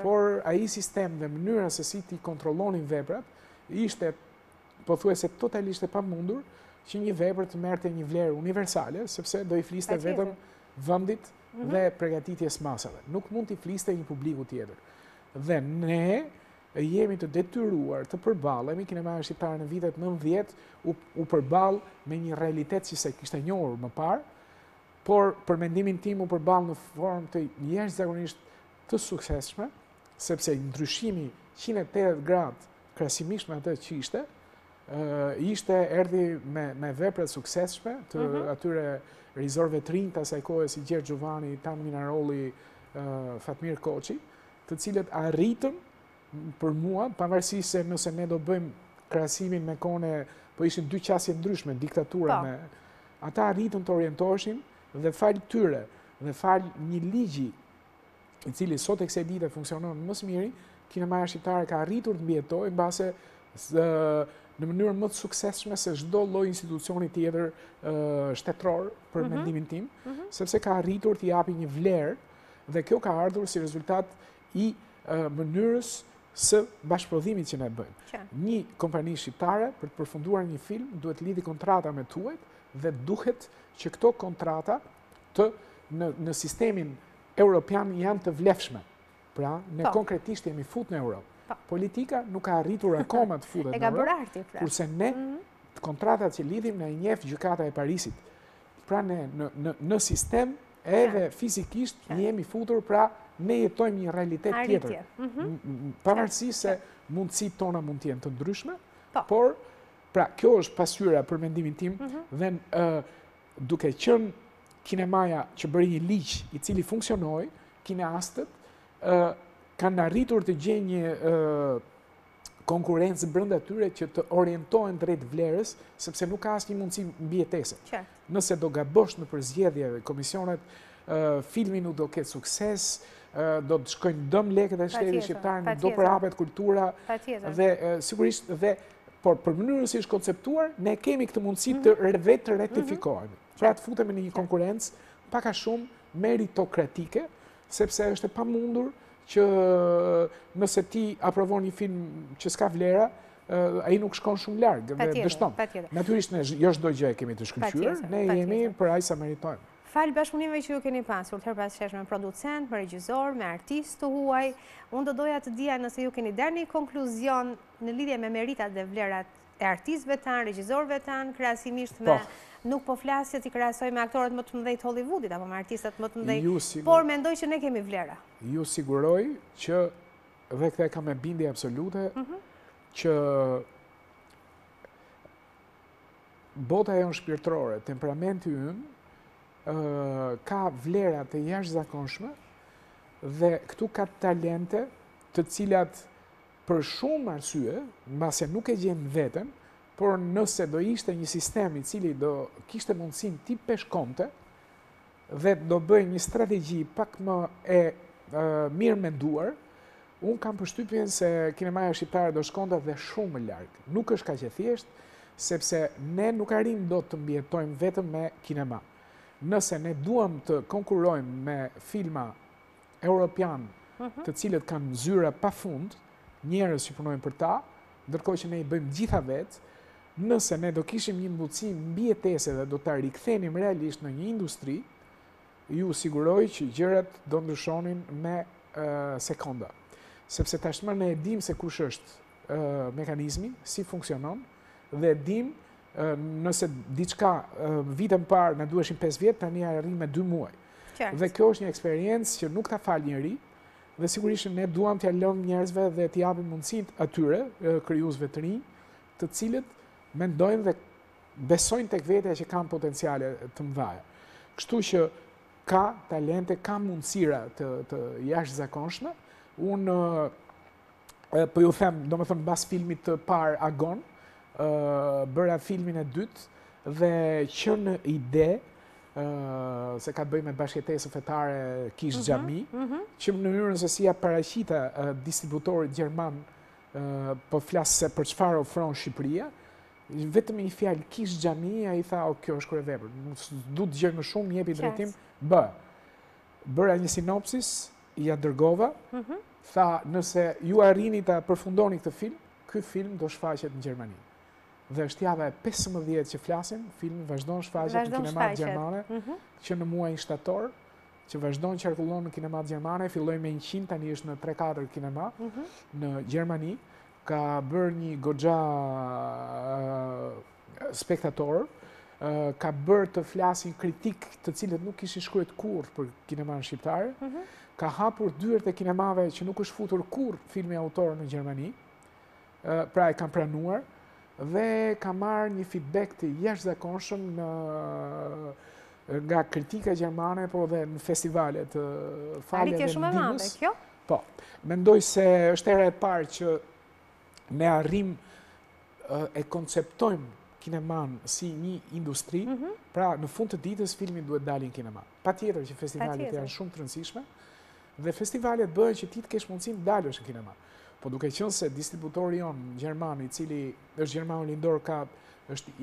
por ai sistem dhe mënyra se si t'i kontrollonin veprat, ishte pothuajse totalisht e pamundur që një vepër të merte një vlerë universale, sepse do i fliste vetëm vëndit mhm. dhe pregatitjes së masave. Nuk mund t'i fliste një publiku tjetër. Dhe ne, e jemi të detyruar të përballemi, kinemaja shqiptare në vitet nëntëdhjetë u, u përball me një realitet që s'e kishte njohur më parë, por për mendimin tim u përball në formë të jashtëzakonisht të suksesshme, sepse ndryshimi 180 gradë krahasimisht me atë që ishte, ishte erdhi me, me vepra të suksesshme të mm -hmm. atyre regjisorëve të rinj të asaj kohe si Gjergj Xhuvani, Tan Minarolli, Fatmir Koçi, të cilët arritën për mua, pavarësisht se nëse ne do bëjmë krahasimin me kone, po ishin dy qasje të ndryshme, diktatura po. me... Ata arritën të orientoheshin dhe falë tyre, dhe falë një ligji, i cili sot e kësaj dite funksionon më së miri, kinemaja shqiptare ka arritur të mbijetojë, ndoshta në mënyrë më të suksesshme se çdo lloj institucioni tjetër shtetror për mhm. mendimin tim, mhm. sepse ka arritur të japi një vlerë, Dhe kjo ka ardhur si rezultat i mënyrës së bashkëprodhimit që ne bëjmë. Një kompani shqiptare për të përfunduar një film duhet të lidhi kontrata me të huajt dhe duhet që këto kontrata të në sistemin europian janë të vlefshme. Pra, ne po. konkretisht jemi fut në Europë. Po. Politika nuk ka arritur akoma të futet në Europë, pra. kurse ne mhm. kontratat që lidhim na i njef gjykata e Parisit. Pra, ne në sistem Edhe fizikisht ne jemi futur, pra ne jetojmë një realitet tjetër. Mhm. Pavarësisht se mundësitë tona mund të jenë të ndryshme, po. por, pra, kjo është pasqyra për mendimin tim, mhm. dhe duke qënë kinemaja që bëri një ligj i cili funksionoi, kineastët, kanë arritur të gjejnë një konkurrencë brenda tyre që të orientohen drejt vlerës, sepse nuk ka asnjë mundësi mbijetese. Nëse do gabosh në përzgjedhje dhe komisionet, filmi nuk do ketë sukses, do të shkojnë dëm lekët e shtetit shqiptar, nuk do përhapet kultura dhe sigurisht dhe por për mënyrën si është konceptuar, ne kemi këtë mundësi të mhm. vetë mhm. rektifikohemi. Pra të futemi në një konkurrencë pak a shumë meritokratike, sepse është e pamundur që nëse ti aprovon një film që s'ka vlera, ai nuk shkon shumë larg dhe dështon. Natyrisht ne jo çdo gjë e kemi të shkëlqyer, ne jemi për aq sa meritojmë. Falë bashkëpunimeve që ju keni pasur, herë pas here me producentë, me regjizorë, me artistë të huaj, unë do doja të dija nëse ju keni nxjerrë një konkluzion në lidhje me meritat dhe vlerat e artistëve tanë, regjisorëve tanë, krahasimisht me... Po. Nuk po flas që t'i krahasoj me aktorët më të mëdhenj të Hollywoodit, apo me artistët më të mëdhenj, por mendoj që ne kemi vlera. Ju siguroj që dhe këtë e kam me bindje absolute, mhm. që bota jonë shpirtërore, temperamenti ynë, ka vlera të jashtëzakonshme, dhe këtu ka talente të cilat Për shumë arsye, mbase nuk e gjejnë veten, por nëse do ishte një sistem i cili do kishte mundësinë t'i peshkonte dhe do bënte një strategji pak më e mirëmenduar, unë kam përshtypjen se kinemaja shqiptare do shkonte dhe shumë më larg. Nuk është kaq e thjeshtë, sepse ne nuk arrijmë dot të mbijetojmë vetëm me kinema. Nëse ne duam të konkurrojmë me filma europianë të cilët kanë zyra pa fund, njerëz që punojnë për ta, ndërkohë që ne i bëjmë gjitha vetë, nëse ne do kishim një mundësi mbijetese dhe do ta rikthenim realisht në një industri, ju siguroj që gjërat do ndryshonin me sekonda. Sepse tashmë ne e dimë se kush është mekanizmi, si funksionon, dhe e dimë nëse diçka vite më parë na duheshin 5 vjet, tani e arrijmë me 2 muaj. Dhe kjo është një eksperiencë që nuk ta fal njeri, dhe sigurisht ne duam t'ia lëmë njerëzve dhe t'i japim mundësinë atyre, krijuesve të rinj, të cilët mendojnë dhe besojnë tek vetja që kanë potenciale të mëdhaja. Kështu që ka talente, ka mundësira të jashtëzakonshme, unë po ju them, domethënë, mbas filmit të parë Agon, bëra filmin e dytë, dhe që në ide, se ka të bëjë me bashkëjetesë fetare kishë mhm, xhami, mhm. që në mënyrën se si ia paraqita distributorit gjerman, po flas se për çfarë ofron Shqipëria, vetëm një fjalë kishë xhami, ai tha, o kjo është kryevepër, dua të di gjëra më shumë, jepi drejtim, bëj. Bëra një sinopsis, ia dërgova, tha nëse ju arrini ta përfundoni këtë film, ky film do shfaqet në Gjermani. Dhe është java e 15 që flasim, filmi vazhdon shfaqet në kinemat gjermane, mhm. që në muajin shtator, që vazhdon qarkullon në kinemat gjermane, filloi me 100, tani është në 3-4 kinema mhm. në Gjermani, ka bërë një goxha uh, spektatorë, ka bërë të flasin kritikë të cilët nuk kishin shkruajt kurrë për kinemanë shqiptare, mhm. ka hapur dyert e kinemave që nuk është futur kurrë filmi autor në Gjermani, pra e kanë pranuar, dhe ka marrë një feedback të jashtëzakonshëm nga kritika gjermane, po dhe në festivalet falje dhe në shumë e madhe, kjo? Po, mendoj se është hera e parë që ne arrijmë e konceptojmë kinemanë si një industri, mhm. pra në fund të ditës filmat duhet të dalin në kinema. Patjetër që festivalet janë shumë të rëndësishme, dhe festivalet bëhen që ti të kesh mundësi të dalësh në kinema. Po duke qenë se distributori ynë në Gjermani, i cili është gjermanolindor, ka është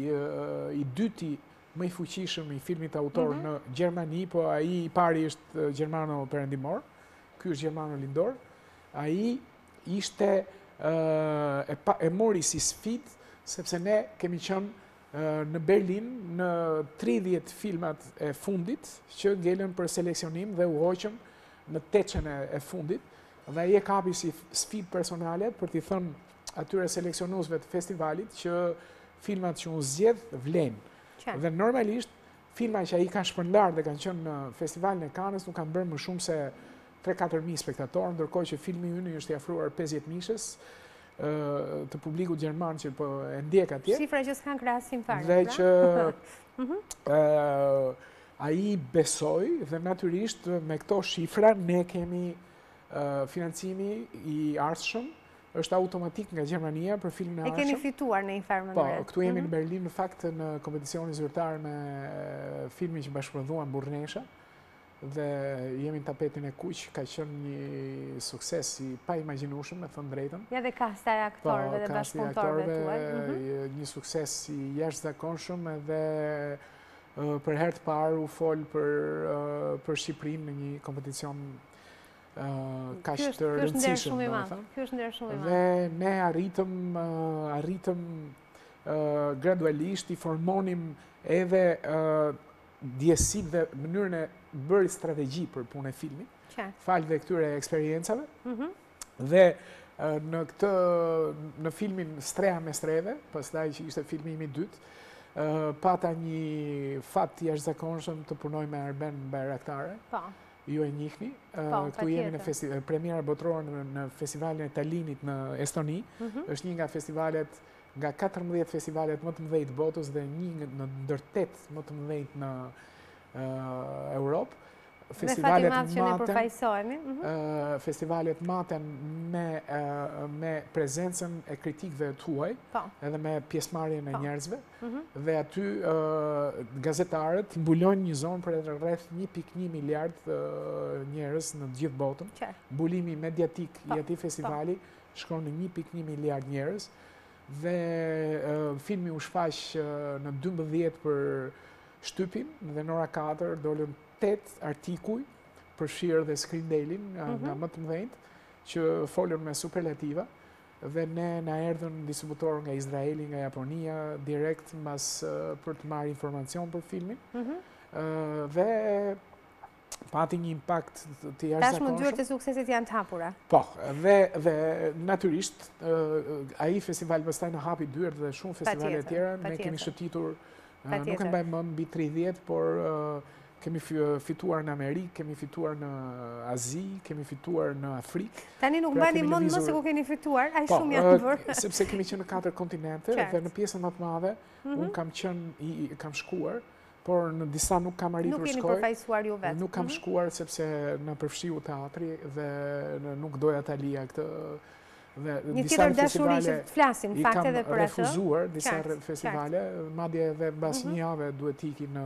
i dyti më i fuqishëm i filmit autor mhm. në Gjermani, po ai i pari është gjermanoperëndimor, ky është gjermanolindor, ai ishte e mori si sfidë sepse ne kemi qenë në Berlin në 30 filmat e fundit që ngelën për seleksionim dhe u hoqëm në teçen e fundit dhe ai e kapi si sfidë personale për t'i thënë atyre seleksionuesve të festivalit që filmat që unë zgjedh vlejnë. Dhe normalisht Filma që ai ka shpërndarë dhe kanë qenë në Festivalin e Kanës nuk kanë bërë më shumë se tre-katër mijë spektatorë, ndërkohë që filmi ynë i është i afruar pesëdhjetë mijëshit të publikut gjerman që po e ndjek atje. Shifra që s'kanë krahasim fare. Dhe pra? që mhm. ai besoi dhe natyrisht me këto shifra ne kemi financimi i ardhshëm është automatik nga Gjermania për filmin e ardhshëm. E keni fituar në një farë mënyrë. Po, këtu jemi në mhm. Berlin, në fakt në kompeticionin zyrtar me filmin që bashkëprodhuam Burrnesha, dhe jemi në tapetin e kuq, ka qenë një sukses i paimagjinueshëm, me thënë të drejtën. Ja dhe kasta e aktorëve po, dhe bashkëpunëtorëve tuaj. Mhm. Një sukses i jashtëzakonshëm dhe për herë të parë u folë për Shqipërinë në një kompeticion kaq të rëndësishëm. Kjo është nder shumë i madh. Dhe ne arritëm, arritëm gradualisht t'i formonim edhe ndjesitë dhe mënyrën e të bërit strategji për punën e filmit, falë dhe këtyre eksperiencave, mhm. dhe në këtë, në filmin Streha mes Reve, pastaj që ishte filmi im i dytë, pata një fat të jashtëzakonshëm të punoj me Arben Bajraktaraj, po. ju e njihni. Po, Këtu jemi në festi premiera botërore në festivalin e Talinit në Estoni. Mhm. Është një nga festivalet nga 14 festivalet më të mëdhenj të botës dhe një në ndër 8 më të mëdhenjtë në Europë. Festivalet maten që ne përfaqësohemi. Mhm. Festivalet maten me me prezencën e kritikëve të huaj, po. edhe me pjesëmarrjen e po. njerëzve. Mhm. dhe aty gazetarët mbulojnë një zonë prej rreth 1.1 miliard njerëz në gjithë botën. Mbulimi mediatik i po, atij po. festivali shkon në 1.1 miliard njerëz dhe filmi u shfaq në 12 për shtypin dhe në orën 4 dolën 8 artikuj përfshirë dhe Screen Daily-n nga mhm. më të mëdhenjtë që folën me superlativa Dhe ne na erdhën distributorë nga Izraeli, nga Japonia, direkt mas për të marrë informacion për filmin. Mhm. Dhe pati një impakt të jashtëzakonshëm. Tashmë dyert e suksesit janë të hapura. Po, dhe, dhe natyrisht, ai festival pastaj na hapi dyert dhe shumë festivale të tjera, ne kemi shëtitur, nuk e mbaj mend mbi 30, por Kemi fituar në Amerikë, kemi fituar në Azi, kemi fituar në Afrikë. Tani nuk para mbani mend më se ku keni fituar, ai po, shumë janë bërë. Sepse kemi qenë në katër kontinente dhe në pjesën më të madhe, mhm. unë kam qenë, i kam shkuar, por në disa nuk kam arritur shkoj. Nuk jeni përfaqësuar ju vetë. Nuk kam mhm. shkuar sepse më përfshiu teatri dhe nuk doja ta lija këtë Një tjetër dashuri që do flasim pak edhe për atë. I kam refuzuar disa festivale, madje edhe mbas mhm. një jave duhet t'iki në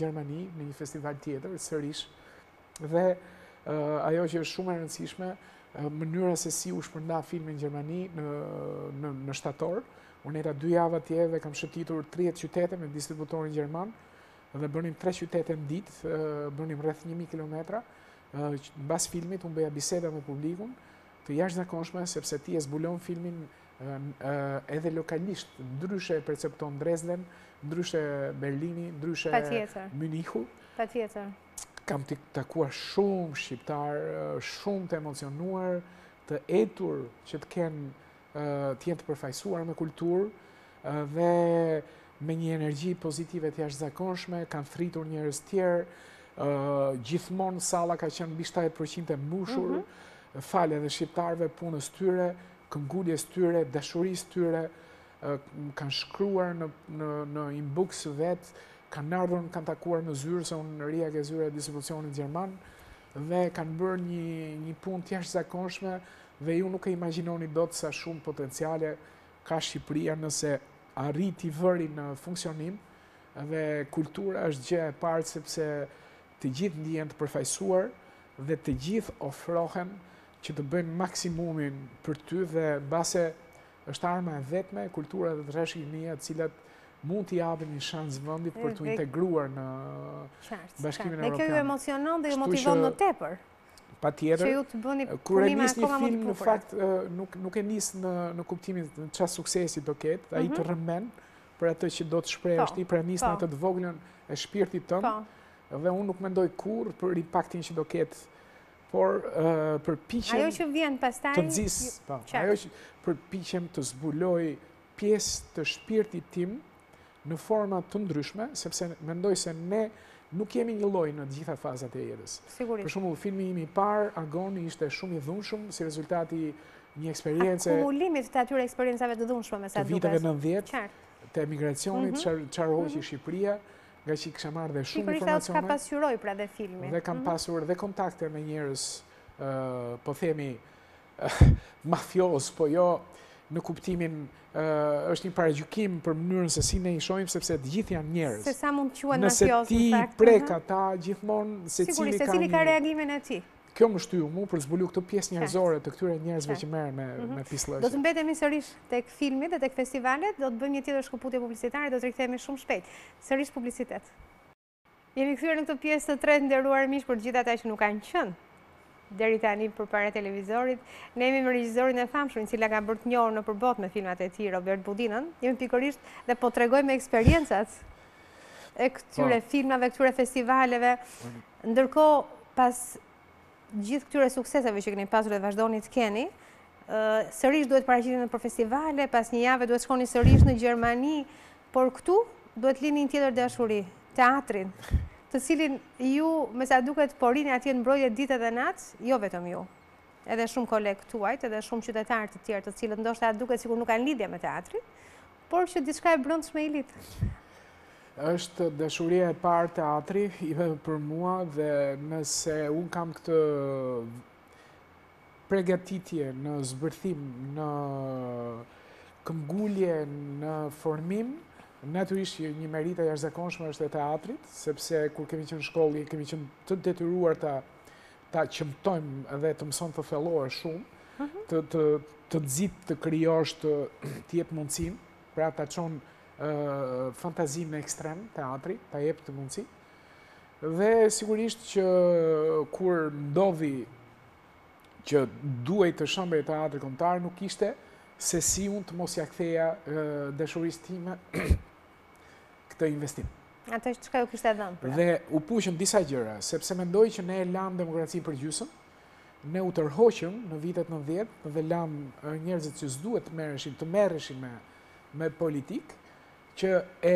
Gjermani, në një festival tjetër, sërish. Dhe ajo që është shumë e rëndësishme, mënyra se si u shpërnda filmi në Gjermani në shtator, unë erdha dy javë atje dhe kam shëtitur 30 qytete me distributorin gjerman, dhe bënim 3 qytete në ditë, bënim rreth 1.000 kilometra, mbas filmit unë bëja biseda me publikun, të jashtëzakonshme sepse ti e zbulon filmin edhe lokalisht, ndryshe e percepton Dresden, ndryshe Berlini, ndryshe Mynihu. Patjetër. Kam takuar shumë shqiptarë, shumë të emocionuar, të etur që të kenë, të jenë të përfaqësuar me kulturë, Dhe me një energji pozitive të jashtëzakonshme, kanë thirrur njerëz të tjerë, gjithmonë salla ka qenë mbi 70% e mbushur, mhm. falë edhe shqiptarëve punës së tyre, këmbënguljes së tyre, dashurisë së tyre, kanë shkruar në në në inbox vetë, kanë ardhur, kanë takuar në zyrë se unë rrija ke zyra e distribucionit gjerman dhe kanë bërë një një punë të jashtëzakonshme dhe ju nuk e imagjinoni dot sa shumë potenciale ka Shqipëria nëse arrin t'i vërë në funksionim dhe kultura është gjëja e parë sepse të gjithë ndihen të përfaqësuar dhe të gjithë ofrohen që të bëjnë maksimumin për ty dhe mbase është arma e vetme kultura dhe trashëgimia të cilat mund t'i japin një shans vendit për t'u integruar në Bashkimin Europian. Dhe kjo ju emocionon dhe ju motivon më tepër. Patjetër. Që ju të bëni punime akoma më të bukura. Kur e nis një film, në fakt, nuk e nis në kuptimin ça suksesi do ketë, ai mhm. të rrëmben për atë që do të shprehë, është po, i prek, nis në po. atë të voglën e shpirtit tënd, po. dhe unë nuk mendoj kurrë për impaktin që do ketë, por përpiqem... Ajo që vjen pastaj... Të nxis, ajo që përpiqem të zbuloj pjesë të shpirtit tim, në forma të ndryshme, sepse mendoj se ne nuk jemi njëlloj në të gjitha fazat e jetës. Për shembull, filmi im i parë, Agoni, ishte shumë i dhunshëm, si rezultat i një eksperience... Akumulimit të atyre eksperiencave të dhunshme, me sa duket. Të viteve 90, të emigracionit, mhm. çfarë hoqi mhm. Shqipëria, ngaqë i kisha marrë dhe shumë informacione. Pikërisht e ka pasqyruar pra dhe filmi. Dhe kam mhm. pasur dhe kontakte me njerëz, po themi, mafioz, por jo në kuptimin është një paragjykim për mënyrën se si ne i shohim sepse të gjithë janë njerëz. Se sa mund të quhen mafioz në fakt. Nëse ti prek ata gjithmonë secili ka Sigurisht, secili ka reagimin e tij. Kjo më shtyu mu për zbulu këtë pjesë njerëzore të këtyre njerëzve që merren me mhm. me pislëqe. Do të mbetemi sërish tek filmat dhe tek festivalet, do të bëjmë një tjetër shkëputje publicitare, do të rikthehemi shumë shpejt. Sërish publicitet. Jemi kthyer në këtë pjesë të tretë, të nderuar miq, për të gjithë ata që nuk kanë qenë deri tani përpara televizorit. Ne jemi me regjizorin e famshëm, i cili na ka bërë të njohur nëpër botë me filmat e tij Robert Budinën. Jemi pikërisht dhe po tregonim eksperiencat e këtyre po. filmave, këtyre festivaleve. Ndërkohë pas gjithë këtyre sukseseve që keni pasur dhe vazhdoni të keni, sërish duhet paraqiteni nëpër festivale, pas një jave duhet shkoni sërish në Gjermani. Por këtu duhet të lini një tjetër dashuri, teatrin, të cilin ju, me sa duket, po rrini atje në mbrojtje ditë dhe natë, jo vetëm ju. Edhe shumë kolegë tuajt, edhe shumë qytetarë të tjerë, të cilët ndoshta duket sikur nuk kanë lidhje me teatrin, por që diçka e brendshme i lidh. Është dashuria e parë teatri, edhe për mua, dhe nëse unë kam këtë pregatitje në zbërthim, në këmbëngulje, në formim, natyrisht që një meritë e jashtëzakonshme është e teatrit, sepse kur kemi qenë në shkollë, kemi qenë të detyruar ta ta qëmtojmë dhe të mëson të thellohesh shumë, mhm. të të të nxit të krijosh të të jep mundësinë, pra ta çon fantazinë në ekstrem teatri, ta jep atë mundësi. Dhe sigurisht që kur ndodhi që duhej të shembej Teatri Kombëtar nuk kishte se si unë të mos ia ktheja dashurisë time këtë investim. Atë çka ju kishte dhënë? Pra? Dhe u puqën disa gjëra, sepse mendoj që ne e lamë demokracinë përgjysmë, ne u tërhoqëm në vitet nëntëdhjetë dhe lamë njerëzit që s'duhet të merreshin, të merreshin me, me politikë, që e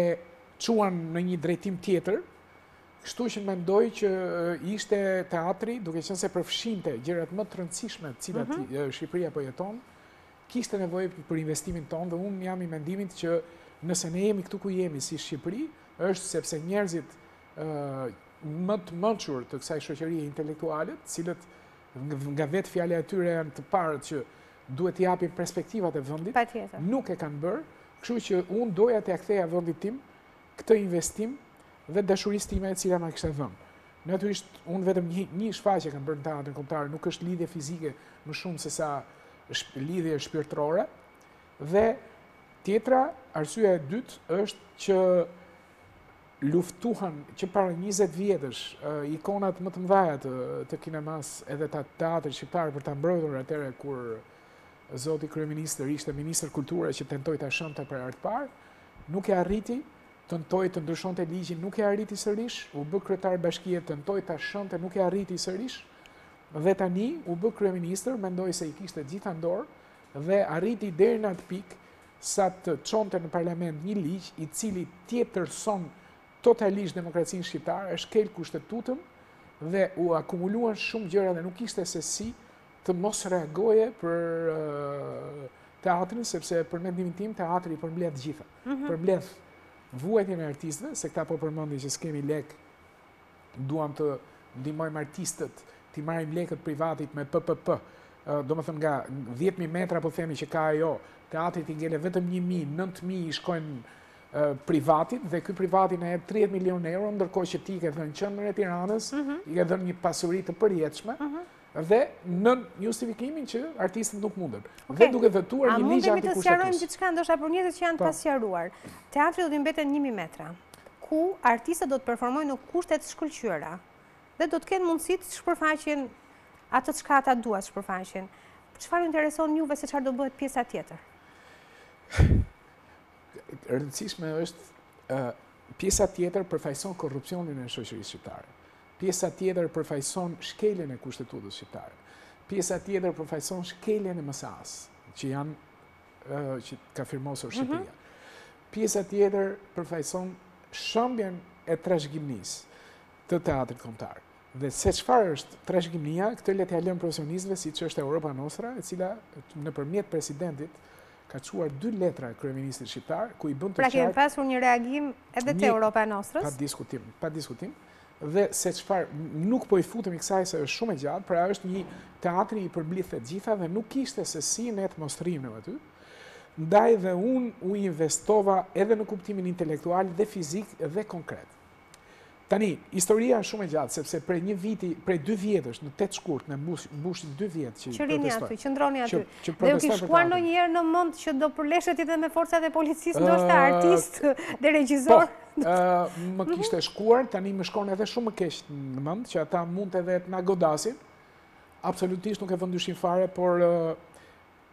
çuan në një drejtim tjetër, Kështu që mendoj që ishte teatri, duke qenë se përfshinte gjërat më të rëndësishme të cilat mhm. Shqipëria po jeton, kishte nevojë për investimin tonë dhe unë jam i mendimit që nëse ne jemi këtu ku jemi si Shqipëri, është sepse njerëzit më të mençur të kësaj shoqërie, intelektualët, të cilët nga vetë fjala e tyre janë të parët që duhet të japin perspektivat e vëndit, nuk e kanë bërë, kështu që unë doja t'ia ktheja vëndit tim këtë investim dhe dashurisë time e cila ma kishte dhënë. Natyrisht, unë vetëm një, një shfaqje kam bërë në teatrin kombëtar, nuk është lidhje fizike më shumë se sa lidhje shpirtërore. Dhe tjetra, arsyeja e dytë është që luftuan që para 20 vjetësh ikonat më të mëdha të, të kinemas edhe të teatrit shqiptar për ta mbrojtur atëherë kur Zoti kryeministër ishte ministër kulture që tentoi ta shembte për herë të parë, nuk e arriti, tentoi të ndryshonte ligjin, nuk e arriti sërish, u bë kryetar bashkie, tentoi ta shembte, nuk e arriti sërish, dhe tani u bë kryeministër, mendoi se i kishte të gjitha në dorë, dhe arriti deri në atë pikë sa të çonte në parlament një ligj i cili tjetërson totalisht demokracinë shqiptare, shkel kushtetutën dhe u akumuluan shumë gjëra dhe nuk ishte se si të mos reagoje për teatrin, sepse për mendimin tim, teatri i përmbledh të gjitha. Mhm. Përmbledh vuajtjen e artistëve, se këta po përmendin që s'kemi lek, duam të ndihmojmë artistët, t'i marrim lekët privatit me PPP, domethënë nga 10.000 metra po themi që ka ajo, teatrit i ngelen vetëm 1.000, 9.000 i shkojnë privatit, dhe ky privati na jep 30 milion euro, ndërkohë që ti i ke dhënë qendrën e Tiranës, mhm. i ke dhënë një pasuri të përjetshme, mhm. Dhe nën justifikimin që artistët nuk munden. Dhe duke votuar një ligj antikushtetus. A mundemi të sqarojmë diçka ndoshta për njerëzit që janë po. pasqaruar. Teatri do të mbeten 1.000 metra, ku artistët do të performojnë në kushte të shkëlqyera. Dhe do të kenë mundësi të shpërfaqin atë çka ata duan të shpërfaqin. Çfarë ju intereson juve se çfarë do bëhet pjesa tjetër? Rëndësishme është pjesa tjetër përfaqëson korrupsionin e shoqërisë shqiptare. Pjesa tjetër përfaqëson shkeljen e Kushtetutës shqiptare. Pjesa tjetër përfaqëson shkeljen e MSA-së, që janë që ka firmosur Shqipëria. Pjesa tjetër përfaqëson shëmbjen e trashëgimnisë të teatrit kombëtar. Dhe se çfarë është trashëgimnia, këtë le t'ia lëmë profesionistëve siç është Europa Nostra, e cila nëpërmjet presidentit ka çuar dy letra kryeministrit shqiptar ku i bën të qartë. Pra kemi pasur një reagim edhe te Europa Nostra. Pa diskutim, pa diskutim. dhe se çfarë nuk po i futemi kësaj se është shumë e gjatë, pra është një teatri i përmblidhte të gjitha dhe nuk kishte se si ne të mos rrinim aty. Ndaj dhe unë u investova edhe në kuptimin intelektual dhe fizik dhe konkret. Tani, historia është shumë e gjatë, sepse prej një viti, prej dy vjetësh, në 8 shkurt, mbushim dy vjetë që protestojmë. Që rrini aty, qëndroni aty. Dhe ju kish shkuar ndonjëherë në mend që do përlesheshit dhe me forcat e policisë, ndonëse artist dhe regjisor. Po, Më kishte shkuar, tani më shkon edhe shumë më keq në mend që ata mund edhe të na godasin. Absolutisht nuk e vë në dyshim fare, por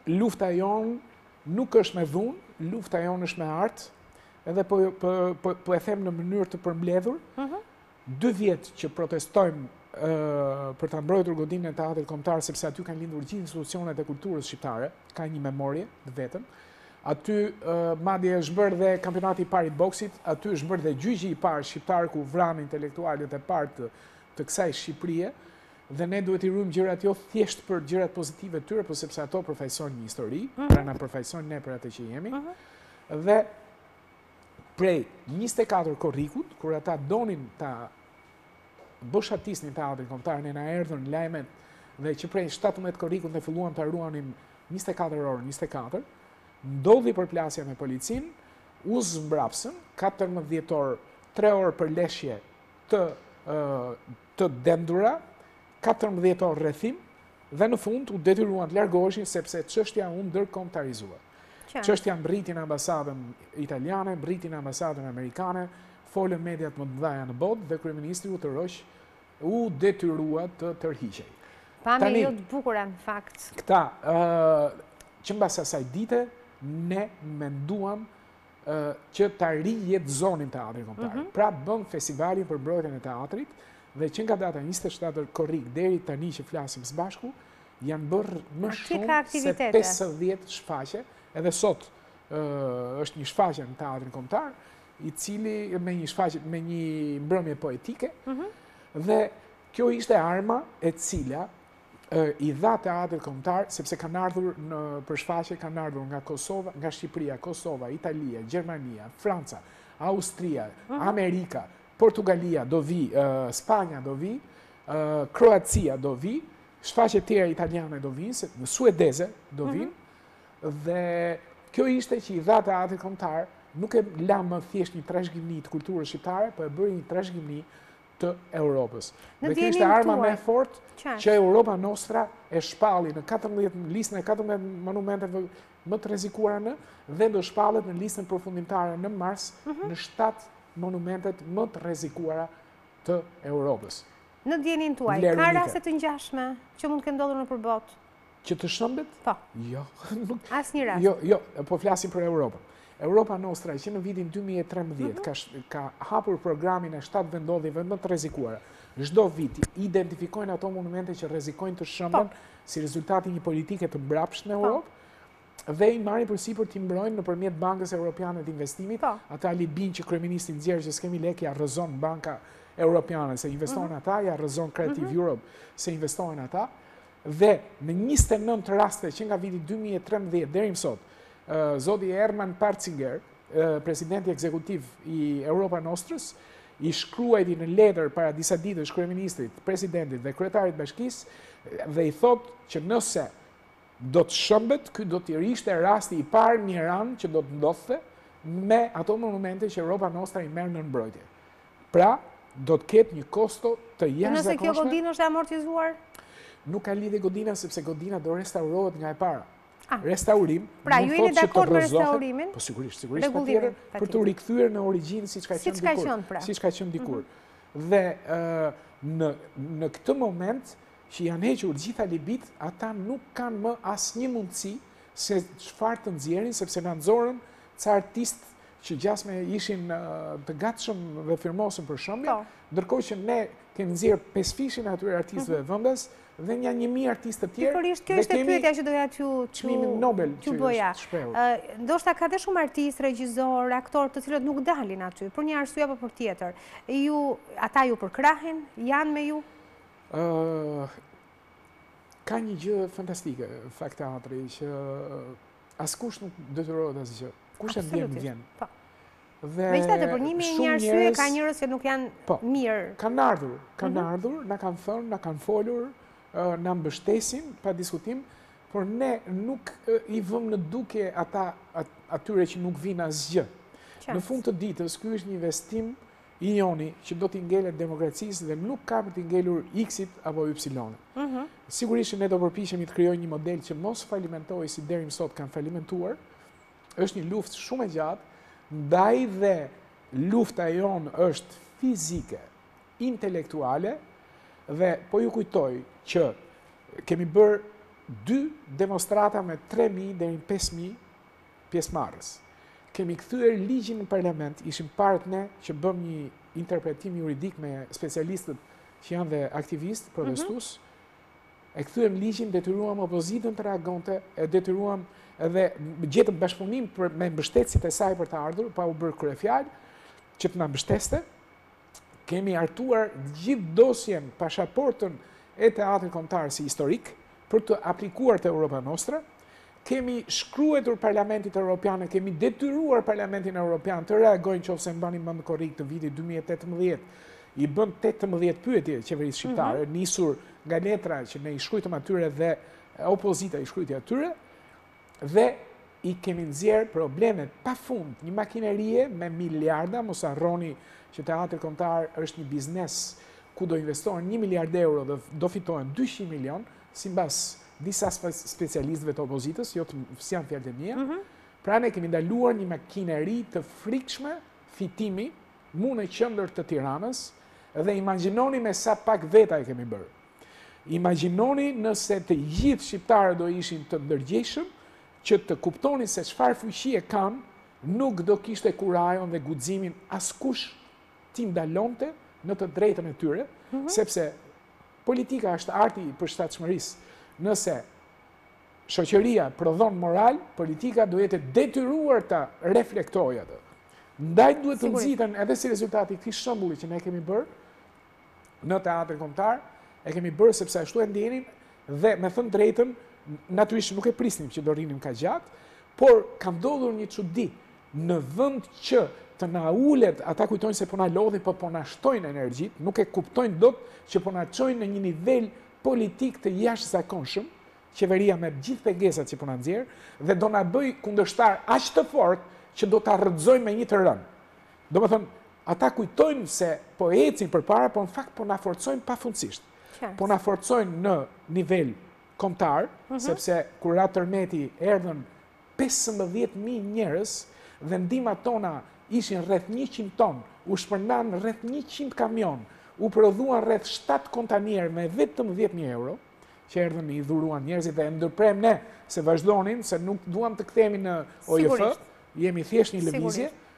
lufta jonë nuk është me dhunë, lufta jonë është me art, edhe po, po, po, po e them në mënyrë të përmbledhur, mhm. dy vjet që protestojmë për ta mbrojtur godinën e Teatrit Kombëtar sepse aty kanë lindur gjithë institucionet e kulturës shqiptare, ka një memorie të vetën. Aty madje është bërë dhe kampionati i parë i boksit, aty është bërë dhe gjyqi i parë shqiptar ku vranë intelektualët e parë të, të kësaj Shqipërie dhe ne duhet t'i ruajmë gjërat jo thjesht për gjërat pozitive të tyre, por sepse ato përfaqësojnë një histori, mhm. pra na përfaqësojnë ne për atë që jemi. Mhm. Dhe prej 24 korrikut, kur ata donin ta boshatisnin teatrin kombëtar, ne na erdhën lajmet dhe që prej 17 korrikut ne filluam ta ruanim 24 orë 24, ndodhi përplasja me policinë, u zmbrapsën 14 orë, 3 orë përleshje të të dendura, 14 orë rrethim dhe në fund u detyruan të largoheshin sepse çështja u ndërkombëtarizua. Çështja mbërriti në ambasadën italiane, mbërriti në ambasadën amerikane, folën mediat më të mëdha në botë dhe kryeministri u tërhoq, u detyrua të tërhiqej. Pamje jo të bukura në fakt. Këta, që mbas asaj dite, ne menduam që ta rijetëzonim teatrin kombëtar. Mhm. Pra bëmë festivalin për mbrojtjen e teatrit dhe që nga data 27 korrik deri tani që flasim së bashku, janë bërë më shumë se 50 shfaqje, edhe sot është një shfaqje në teatrin kombëtar, i cili me një shfaqje, me një mbrëmje poetike, mhm. dhe kjo ishte arma e cila i dha teatrit kombëtar, sepse kanë ardhur nëpër shfaqje, kanë ardhur nga Kosova, nga Shqipëria, Kosova, Italia, Gjermania, Franca, Austria, mhm. Amerika, Portugalia do vijë, Spanja do vijë, Kroacia do vijë, Shfaqje tjera italiane do vijnë, suedeze do mhm. vijnë, dhe kjo ishte që i dha teatrit kombëtar nuk e la më thjesht një trashëgimi të kulturës shqiptare, po e bëri një trashëgimi të Europës. Në dhe kjo ishte arma më e fortë që Europa Nostra e shpalli në 14, listën e 14 monumenteve më të rrezikuara në, dhe do shpallet në listën përfundimtare në mars mhm. në 7 monumentet më të rrezikuara të Europës. Në dijeninë tuaj, Vlerë ka unike. raste të ngjashme që mund të kenë ndodhur nëpër botë? Që të shembet? Po. Jo. nuk- Asnjë rast. Jo, jo, po flasim për Europën. Europa Nostra që në vitin 2013 ka, sh- ka hapur programin e 7 vendodhjeve më të rrezikuara. Çdo vit identifikojnë ato monumente që rrezikojnë të shemben si rezultat i një politike të mbrapsht në Europë. dhe i marrin përsipër t'i mbrojnë nëpërmjet Bankës Europiane të Investimit, po. atë alibinë që kryeministri nxjerr që s'kemi lekë ia rrëzon Banka Europiane se investojnë mhm. ata, ia rrëzon Creative mhm. Europe se investojnë ata. Dhe në 29 raste që nga viti 2013 deri më sot, zoti Herman Parzinger, presidenti ekzekutiv i Europa Nostrës, i shkruajti një letër para disa ditësh kryeministrit, presidentit dhe kryetarit të bashkisë dhe i thotë që nëse Do të shembet, ky do të ishte rasti i parë në Iran që do të ndodhte me ato monumente që Europa Nostra i merr nën mbrojtje. Pra, do të ketë një kosto të jashtëzakonshme. Nëse kjo godinë është e amortizuar? Nuk ka lidhje godina sepse godina do restaurohet nga e para. Ah. Restaurim, pra, ju jeni dakord me restaurimin? Po sigurisht, sigurisht patjetër për t'u rikthyer në origjinë siç ka qenë dikur. Siç ka qenë dikur. Pra. Siç ka qenë dikur. Mhm. Dhe në në këtë moment që janë hequr gjithë alibitë, ata nuk kanë më asnjë mundësi se çfarë të nxjerrin, sepse na nxorën ca artistë që gjasme ishin të gatshëm dhe firmosën për shembje, po. ndërkohë që ne kemi nxjerrë pesëfishin e atyre artistëve mhm. vendas dhe nja një mijë artistë të tjerë. Pikërisht, kjo ishte pyetja që doja t'ju çmimin Nobel që bëja. Ndoshta ka dhe shumë artistë, regjisorë, aktorë të cilët nuk dalin aty, për një arsye apo për tjetër. Ata ju përkrahin, janë me ju? Ka një gjë fantastike, fakt te teatri, që askush nuk detyrohet asgjë. Kush vjen, vjen. Po. Dhe megjithatë për një mijë e një arsye ka njerëz që nuk janë po, mirë. Kanë ardhur, kanë mhm. ardhur, na kanë thënë, na kanë folur, na mbështesin, pa diskutim, por ne nuk i vëmë në dukje ata atyre që nuk vijnë asgjë. Në fund të ditës, ky është një investim I joni që do t'i ngelet demokracisë dhe nuk ka për t'i ngelur X-it apo Y-it. Mhm. Sigurisht që ne do përpiqemi të krijojmë një model që mos falimentojë si deri më sot kanë falimentuar. Është një luftë shumë e gjatë, ndaj dhe lufta jonë është fizike, intelektuale dhe po ju kujtoj që kemi bërë dy demostrata me 3.000 deri në 5.000 pjesëmarrës. Kemi kthyer ligjin në parlament, ishim të parët ne që bëmë një interpretim juridik me specialistët që janë dhe aktivistë, protestues, mm -hmm. e kthyem ligjin, detyruam opozitën të reagonte, e detyruam edhe gjetëm bashkëpunim me mbështetësit e saj për të ardhur, pa u bërë kryefjalë, që të na mbështeste, kemi hartuar gjithë dosjen, pashaportën e Teatrit Kombëtar si historik për të aplikuar te Europa Nostra. Kemi shkruajtur Parlamentit Europian, e kemi detyruar Parlamentin Europian të reagojë në qoftë se mbani mend korrik të vitit 2018 i bënë 18 pyetje qeverisë shqiptare, mhm. nisur nga letra që ne i shkruajtëm atyre dhe opozita i shkruajti atyre. dhe i kemi nxjerrë probleme pa fund, një makinerie me miliarda, mos harroni që teatri kombëtar është një biznes ku do investohen 1 miliard euro dhe do fitohen 200 milion, simbas disa specialistëve të opozitës, jo, s'janë fjalët e mia. Mm -hmm. Pra ne kemi ndaluar një makineri të frikshme fitimi mu në qendër të Tiranës dhe imagjinoni me sa pak veta e kemi bërë. Imagjinoni nëse të gjithë shqiptarët do ishin të ndërgjegjshëm që të kuptonin se çfarë fuqie kanë, nuk do kishte kurajon dhe guximin askush t'i ndalonte në të drejtën e tyre, mhm. sepse politika është arti i përshtatshmërisë. Nëse shoqëria prodhon moral, politika do jetë e detyruar ta reflektojë atë. Ndaj duhet të nxiten edhe si rezultati i këtij shembulli që ne kemi bërë, në teatrin kombëtar, e kemi bërë sepse ashtu e ndienim dhe me thënë të drejtën, natyrisht nuk e prisnim që do rrinim kaq gjatë, por ka ndodhur një çudi në vend që të na ulet, ata kujtojnë se po na lodhin, po po na shtojnë energjitë, nuk e kuptojnë dot që po na çojnë në një nivel politik të jashtëzakonshëm, qeveria me gjithë pengesat që po na nxjerr dhe do na bëjë kundërshtarë aq të fortë që do ta rrëzojmë me një të rënë. Domethënë, ata kujtojnë se po ecin përpara, po në fakt po na forcojnë pafundësisht. Po na forcojnë në nivel kombëtar, mhm. sepse kur ra tërmeti erdhën 15.000 njerëz, dhe ndihmat tona ishin rreth 100 ton, u shpërndanë rreth 100 kamionë, u prodhuan rreth 7 kontenierë me vetëm 10.000 euro, që erdhën i dhuruan njerëzit dhe e ndërpremë ne se vazhdonin, se nuk duam të kthehemi në OJF, jemi thjesht një lëvizje,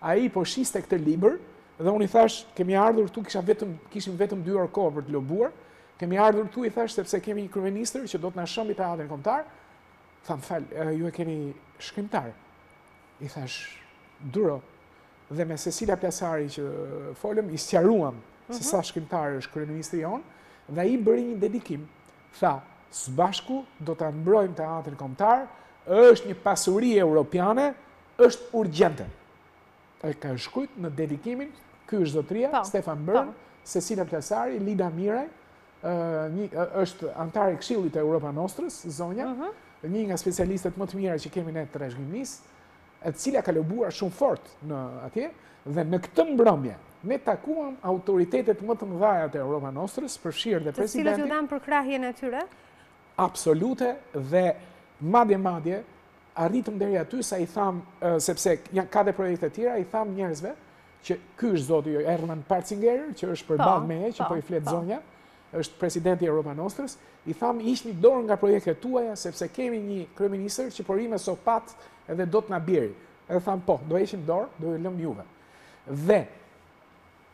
Ai po shiste këtë libër dhe unë i thash, kemi ardhur këtu, kisha vetëm kishim vetëm 2 orë kohë për të lobuar. Kemi ardhur këtu i thash sepse kemi një kryeministër që do të na shembi teatrin kombëtar. Tha më fal, ju e keni shkrimtar. I thash, duro. Dhe me Sesila Plasarin që folëm, i sqaruam se mhm. sa shkrimtar është kryeministri jonë, dhe ai bëri një dedikim. Tha, së bashku do ta mbrojmë teatrin kombëtar, është një pasuri europiane, Është urgjente. E ka shkrujt në dedikimin, ky është zotria, po, Stefan Bërn, po. Sesila Plasari, Lida Miraj, është anëtare e këshillit të Europa Nostrës, zonja, mhm. një nga specialistet më të mira që kemi ne të trashëgimisë, e cila ka lobuar shumë fort në atje, dhe në këtë mbrëmje, ne takuam autoritetet më të mëdhaja të Europa Nostrës, përfshirë dhe presidentin. Të cilët ju dhanë përkrahjen e tyre? absolute dhe madje madje arritëm deri aty sa i thamë, sepse janë ka dhe projekte të tjera, i thamë njerëzve që ky është zoti Herman Parzinger, që është përballë po, meje, që po, po i flet po. zonja, është presidenti i Europa Nostrës, i thamë hiqni dorë nga projektet tuaja sepse kemi një kryeministër që po rri me sopatë edhe do të na bjeri. Edhe thanë po, do heqim dorë, do jua lëmë juve. Dhe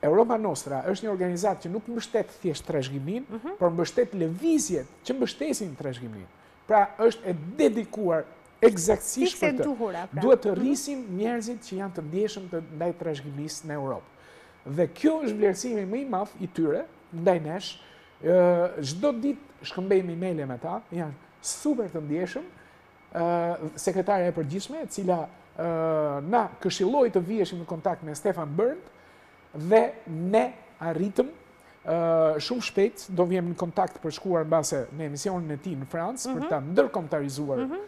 Europa Nostra është një organizatë që nuk mbështet thjesht trashëgiminë, mhm. por mbështet lëvizjet që mbështesin trashëgiminë. Pra është e dedikuar ekzaktësisht për të. Pra. Duhet të mhm. rrisim njerëzit që janë të ndjeshëm ndaj trashëgimisë në Europë. Dhe kjo është vlerësimi më i madh i tyre ndaj nesh. Çdo ditë shkëmbejmë emailë me ta, janë super të ndjeshëm Sekretarja e Përgjithshme, e cila na këshilloi të viheshim në kontakt me Stefan Bërn dhe ne arritëm shumë shpejt do vihem në kontakt për të shkuar mbase në emisionin e tij në Francë për mhm. ta ndërkombëtarizuar mhm.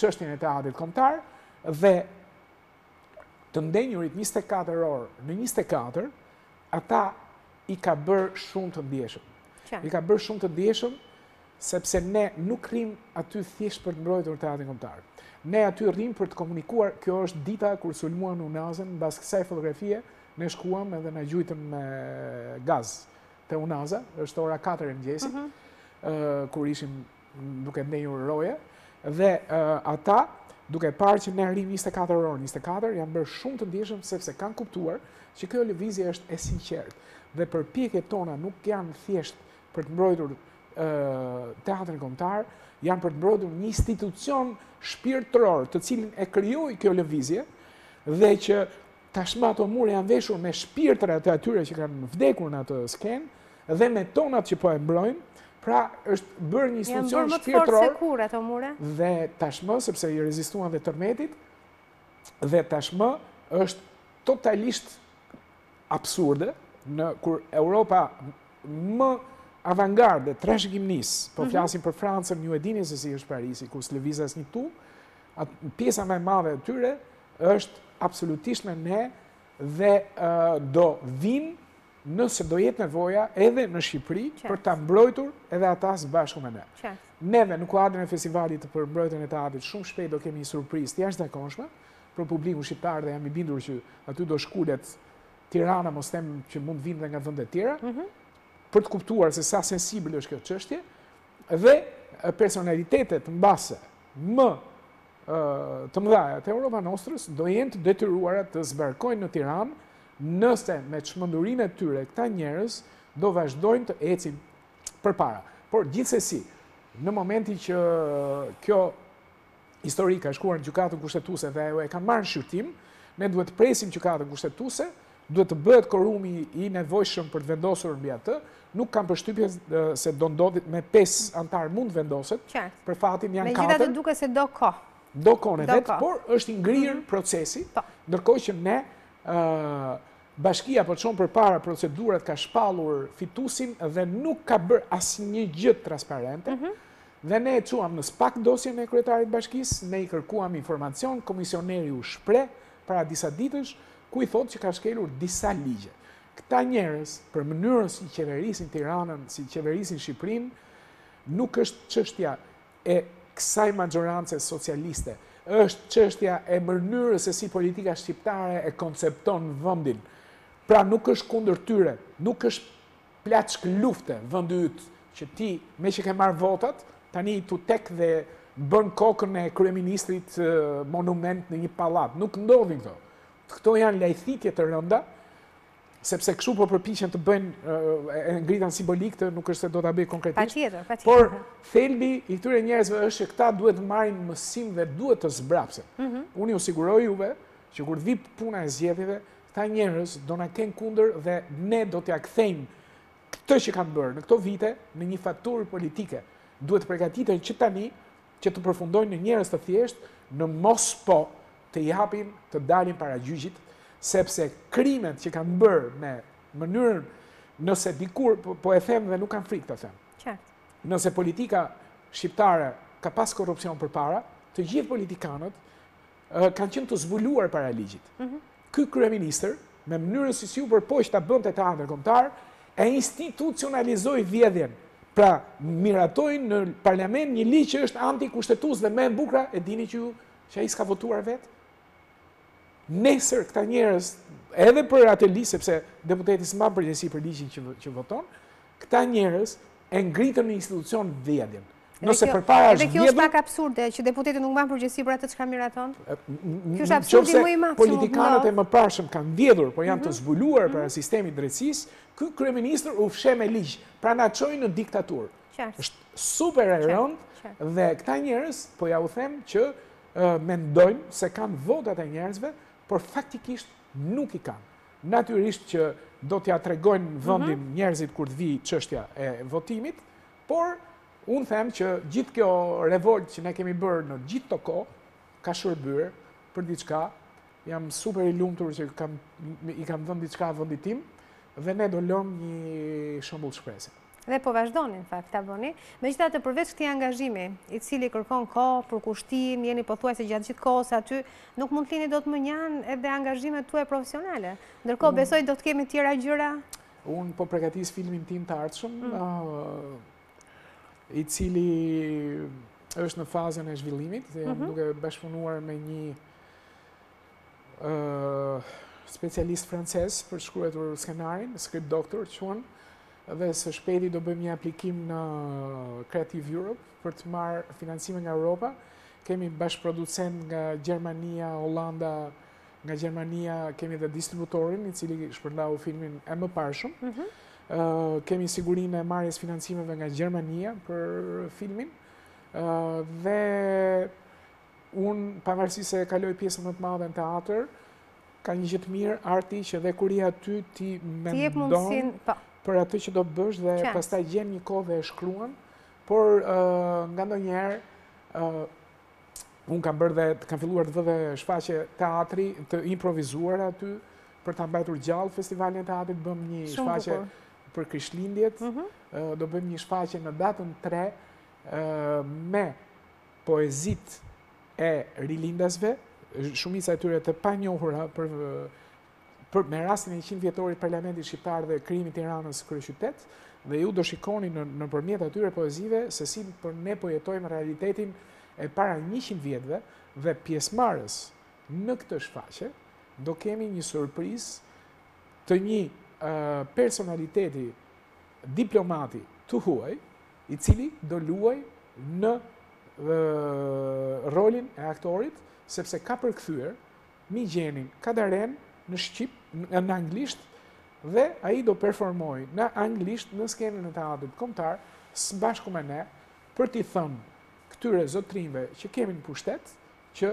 çështjen e teatrit kombëtar dhe të ndenjurit 24 orë në 24 ata i ka bërë shumë të ndjeshëm. I ka bërë shumë të ndjeshëm Sepse ne nuk rrimë aty thjesht për të mbrojtur Teatrin Kombëtar. Ne aty rrimë për të komunikuar, kjo është dita kur sulmuan Unazën, mbas kësaj fotografie ne shkuam edhe na gjujtën me gaz te Unaza, është ora 4 e mëngjesit, mhm. kur ishim duke ndenjur roje, dhe ata duke parë që ne rrimë 24 orë, 24 janë bërë shumë të ndjeshëm sepse kanë kuptuar që kjo lëvizje është e sinqertë dhe përpjekjet tona nuk janë thjesht për të mbrojtur teatrin kombëtar, janë për të mbrojtur një institucion shpirtëror, të cilin e krijoi kjo lëvizje dhe që tashmë ato mure janë veshur me shpirtrat e atyre që kanë vdekur në atë skenë dhe me tonat që po e mbrojmë, pra është bërë një institucion shpirtëror. Janë bërë ato mure? Dhe tashmë sepse i rezistuan dhe tërmetit dhe tashmë është totalisht absurde kur Europa më avangarde e trashëgimisë, po mhm. flasim për Francën, ju e dini se si është Parisi, ku s'lëviz asnjë tullë, pjesa më e madhe e tyre është absolutisht me ne dhe do vinë nëse do jetë nevoja edhe në Shqipëri për ta mbrojtur edhe ata së bashku me ne. Neve në kuadrin e festivalit për mbrojtjen e teatrit shumë shpejt do kemi një surprizë të jashtëzakonshme, për publikun shqiptar dhe jam i bindur që aty do shkulet Tirana, mos them që mund të vinë dhe nga vendet e tjera, mhm. për të kuptuar se sa sensibël është kjo çështje dhe personalitetet mbase më të mëdha të Europa Nostrës do jenë të detyruara të zbarkojnë në Tiranë nëse me çmendurinë e tyre këta njerëz do vazhdojnë të ecin përpara. Por gjithsesi, në momentin që kjo histori ka shkuar në gjykatën kushtetuese dhe ajo e ka marrë në shqyrtim, ne duhet të presim gjykatën kushtetuese, duhet të bëhet kuorumi i nevojshëm për të vendosur mbi atë, nuk kam përshtypjen se do ndodhi, me 5 anëtarë mund të vendoset, për fatin janë 4. Megjithatë duket se do kohë. Do kohën e vet, por është i ngrirë mhm. procesi, po. ndërkohë që ne bashkia po çon përpara procedurat ka shpallur fituesin dhe nuk ka bërë asnjë gjë transparente. Mhm. Dhe ne e çuam në SPAK dosjen e kryetarit të bashkisë, ne i kërkuam informacion, komisioneri u shpreh para disa ditësh, ku i thotë që ka shkelur disa ligje. Këta njerëz, për mënyrën si qeverisin Tiranën, si qeverisin Shqipërinë, nuk është çështja e kësaj maxhorance socialiste, është çështja e mënyrës se si politika shqiptare e koncepton vendin. Pra nuk është kundër tyre, nuk është plaçkë lufte vëndi yt që ti meqë ke marrë votat tani t'u tek dhe bën kokën e kryeministrit monument në një pallat. Nuk ndodhin këto. Këto janë lajthitje të rënda, sepse kështu po përpiqen të bëjnë e ngritën simbolikë, nuk është se do ta bëjë konkretisht. Patjetër, patjetër. Por thelbi i këtyre njerëzve është që këta duhet të marrin mësim dhe duhet të zbrapsen. Mhm. Unë ju siguroj juve që kur të vijë puna e zgjedhjeve, Këta njerëz do na kenë kundër dhe ne do t'ia kthejmë këtë që kanë bërë në këto vite në një faturë politike. Duhet të përgatiten që tani që të përfundojnë në njerëz të thjeshtë, në mos po të japin të dalin para gjyqit, sepse krimet që kanë bërë me mënyrën nëse dikur, po e them dhe nuk kam frikë të them qartë. Nëse politika shqiptare ka pas korrupsion përpara, të gjithë politikanët kanë qenë të zbuluar para ligjit. Ky kryeministër, me mënyrën si si u përpoq ta bënte teatrin kombëtar, e institucionalizoi vjedhjen. Pra, miratoi në parlament një ligj që është antikushtetues dhe më e bukura e dini ju që ai s'ka votuar vetë. Nesër këta njerëz, edhe për atë ligj sepse deputeti s'mban përgjegjësi për ligjin që që voton, këta njerëz e ngritën në institucion vjedhjen. Nëse përpara është vjedhur... Edhe kjo është pak absurde, që deputeti nuk mban përgjegjësi për atë që ka miraton? Kjo është absurdi më i madh. Politikanët e mëparshëm kanë vjedhur, po janë të mhm. zbuluar para mhm. sistemit drejtësisë, ky kryeministër u fsheh me ligj, pra na çoi në diktaturë. Është super e rëndë, dhe këta njerëz, po jua them që mendojnë se kanë votat e njerëzve, por faktikisht nuk i kanë. Natyrisht që do t'ia tregojnë mhm. vendin njerëzit kur t'vijë çështja e votimit, Por, unë them që gjithë kjo revoltë që ne kemi bërë në gjithë këtë kohë, ka shërbyer për diçka, jam super i lumtur që kam, i kam dhënë diçka vendit tim, dhe ne do lëmë një shembull shprese. Dhe po vazhdoni, në fakt, ta bëni. Megjithatë përveç këtij angazhimi, i cili kërkon kohë, përkushtim, jeni pothuajse gjatë gjithë kohës aty, nuk mund të lini dot mënjanë edhe angazhimet tuaja profesionale. Ndërkohë, besoj do të kemi tjera gjëra? Unë po përgatis filmin tim të ardhshëm, mm. i cili është në fazën e zhvillimit, dhe jam mhm. duke bashkëpunuar me një specialist francez për të shkruar skenarin, script doctor quhet, dhe së shpejti do bëjmë një aplikim në Creative Europe për të marrë financime nga Europa. Kemi bashkëproducent nga Gjermania, Holanda, Nga Gjermania kemi dhe distributorin i cili shpërndau filmin e mëparshëm. Mhm. Kemi sigurinë e marrjes financimeve nga Gjermania për filmin. Dhe unë, pavarësisht se e kaloj pjesën më të madhe në teatër, ka një gjë të mirë arti që dhe kur je aty ti mendon po. për atë që do të bësh dhe pastaj gjen një kohë dhe e shkruan, por nga ndonjëherë Unë kam bërë dhe kam filluar të vë dhe shfaqje teatri të improvizuara aty për ta mbajtur gjallë festivalin e teatrit, bëmë një shfaqje për Krishtlindjet. Mhm. Do bëjmë një shfaqje në datën 3 me poezitë e rilindasve, shumica e tyre të panjohura për me rastin e 100 vjetorit parlamentit shqiptar dhe krijimit të Tiranës kryeqytet dhe ju do shikoni nëpërmjet atyre poezive se si për ne po jetojmë realitetin e para 100 vjetëve dhe pjesëmarrës në këtë shfaqe do kemi një surprizë të një personaliteti diplomati të huaj i cili do luajë në rolin e aktorit sepse ka përkthyer Migjenin, Kadaren në shqip, në anglisht dhe ai do performojë në anglisht në skenën e Teatrit Kombëtar së bashku me ne për t'i thënë këtyre zotërinjve që kemi në pushtet që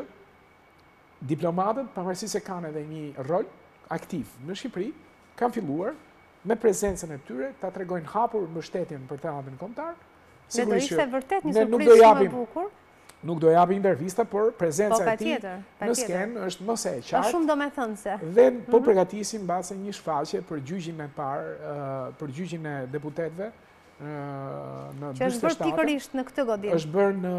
diplomatët, pavarësisht se kanë edhe një rol aktiv në Shqipëri, kanë filluar me prezencën e tyre ta tregojnë hapur mbështetjen për Teatrin Kombëtar. Dhe do ishte vërtet një surprizë shumë e bukur. nuk do japë intervista, por prezenca e tij në skenë është më se e qartë. Është shumë domethënëse. Dhe po mhm. përgatisim mbase një shfaqe për gjyqin e parë, për gjyqin e deputetëve, në 47. Që është bërë pikërisht në këtë godinë. është bërë në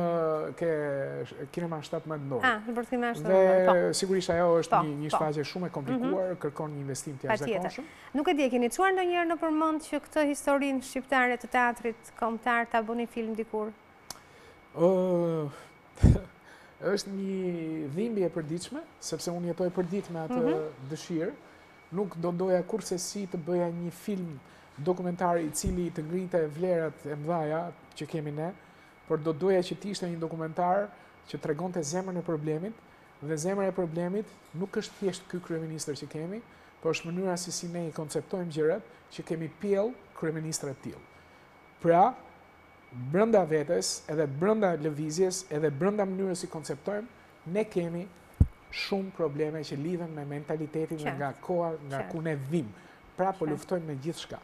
kinema 17 Nëntori. Ah, është bërë kinema 17 Nëntori. Dhe po. sigurisht ajo është po, një po. shfaqe shumë e komplikuar, mhm. kërkon një investim të jashtëzakonshëm. Nuk e di, e keni çuar ndonjëherë nëpër mend që këtë historinë shqiptare të teatrit kombëtar ta bëni film dikur? është një dhimbje e përditshme, sepse unë jetoj përditë me atë mhm. dëshirë, nuk do doja kurrsesi të bëja një film dokumentar i cili të ngrinte vlerat e mëdhaja që kemi ne, por do doja që të ishte një dokumentar që tregonte zemrën e problemit, dhe zemra e problemit nuk është thjesht ky kryeministër që kemi, por është mënyra si si ne i konceptojmë gjërat, që kemi pjellë kryeministra të tillë. Pra, Brenda vetes, edhe brenda lëvizjes, edhe brenda mënyrës si konceptojmë, ne kemi shumë probleme që lidhen me mentalitetin dhe nga koha nga ku ne vijmë. Pra po luftojmë me gjithçka.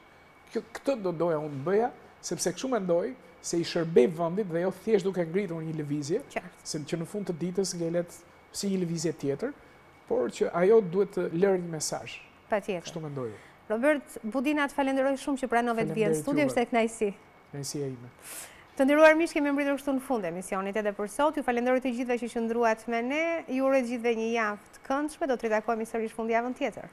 Këtë do doja unë të bëja, sepse kështu mendoj se i shërbej vendit dhe jo thjesht duke ngritur një lëvizje, që në fund të ditës ngelet si një lëvizje tjetër, por që ajo duhet të lërë një mesaj. Patjetër. Kështu mendoj. Robert Budina, të falenderoj shumë që pranove të vije në studio, është kënaqësi. Kënaqësia ime. Të nderuar miq kemi mbërritur kështu në fund të emisionit edhe për sot. Ju falenderoj të gjithëve që qëndruat me ne. Ju uroj të gjithëve një javë të këndshme. Do të ritakohemi sërish fundjavën tjetër.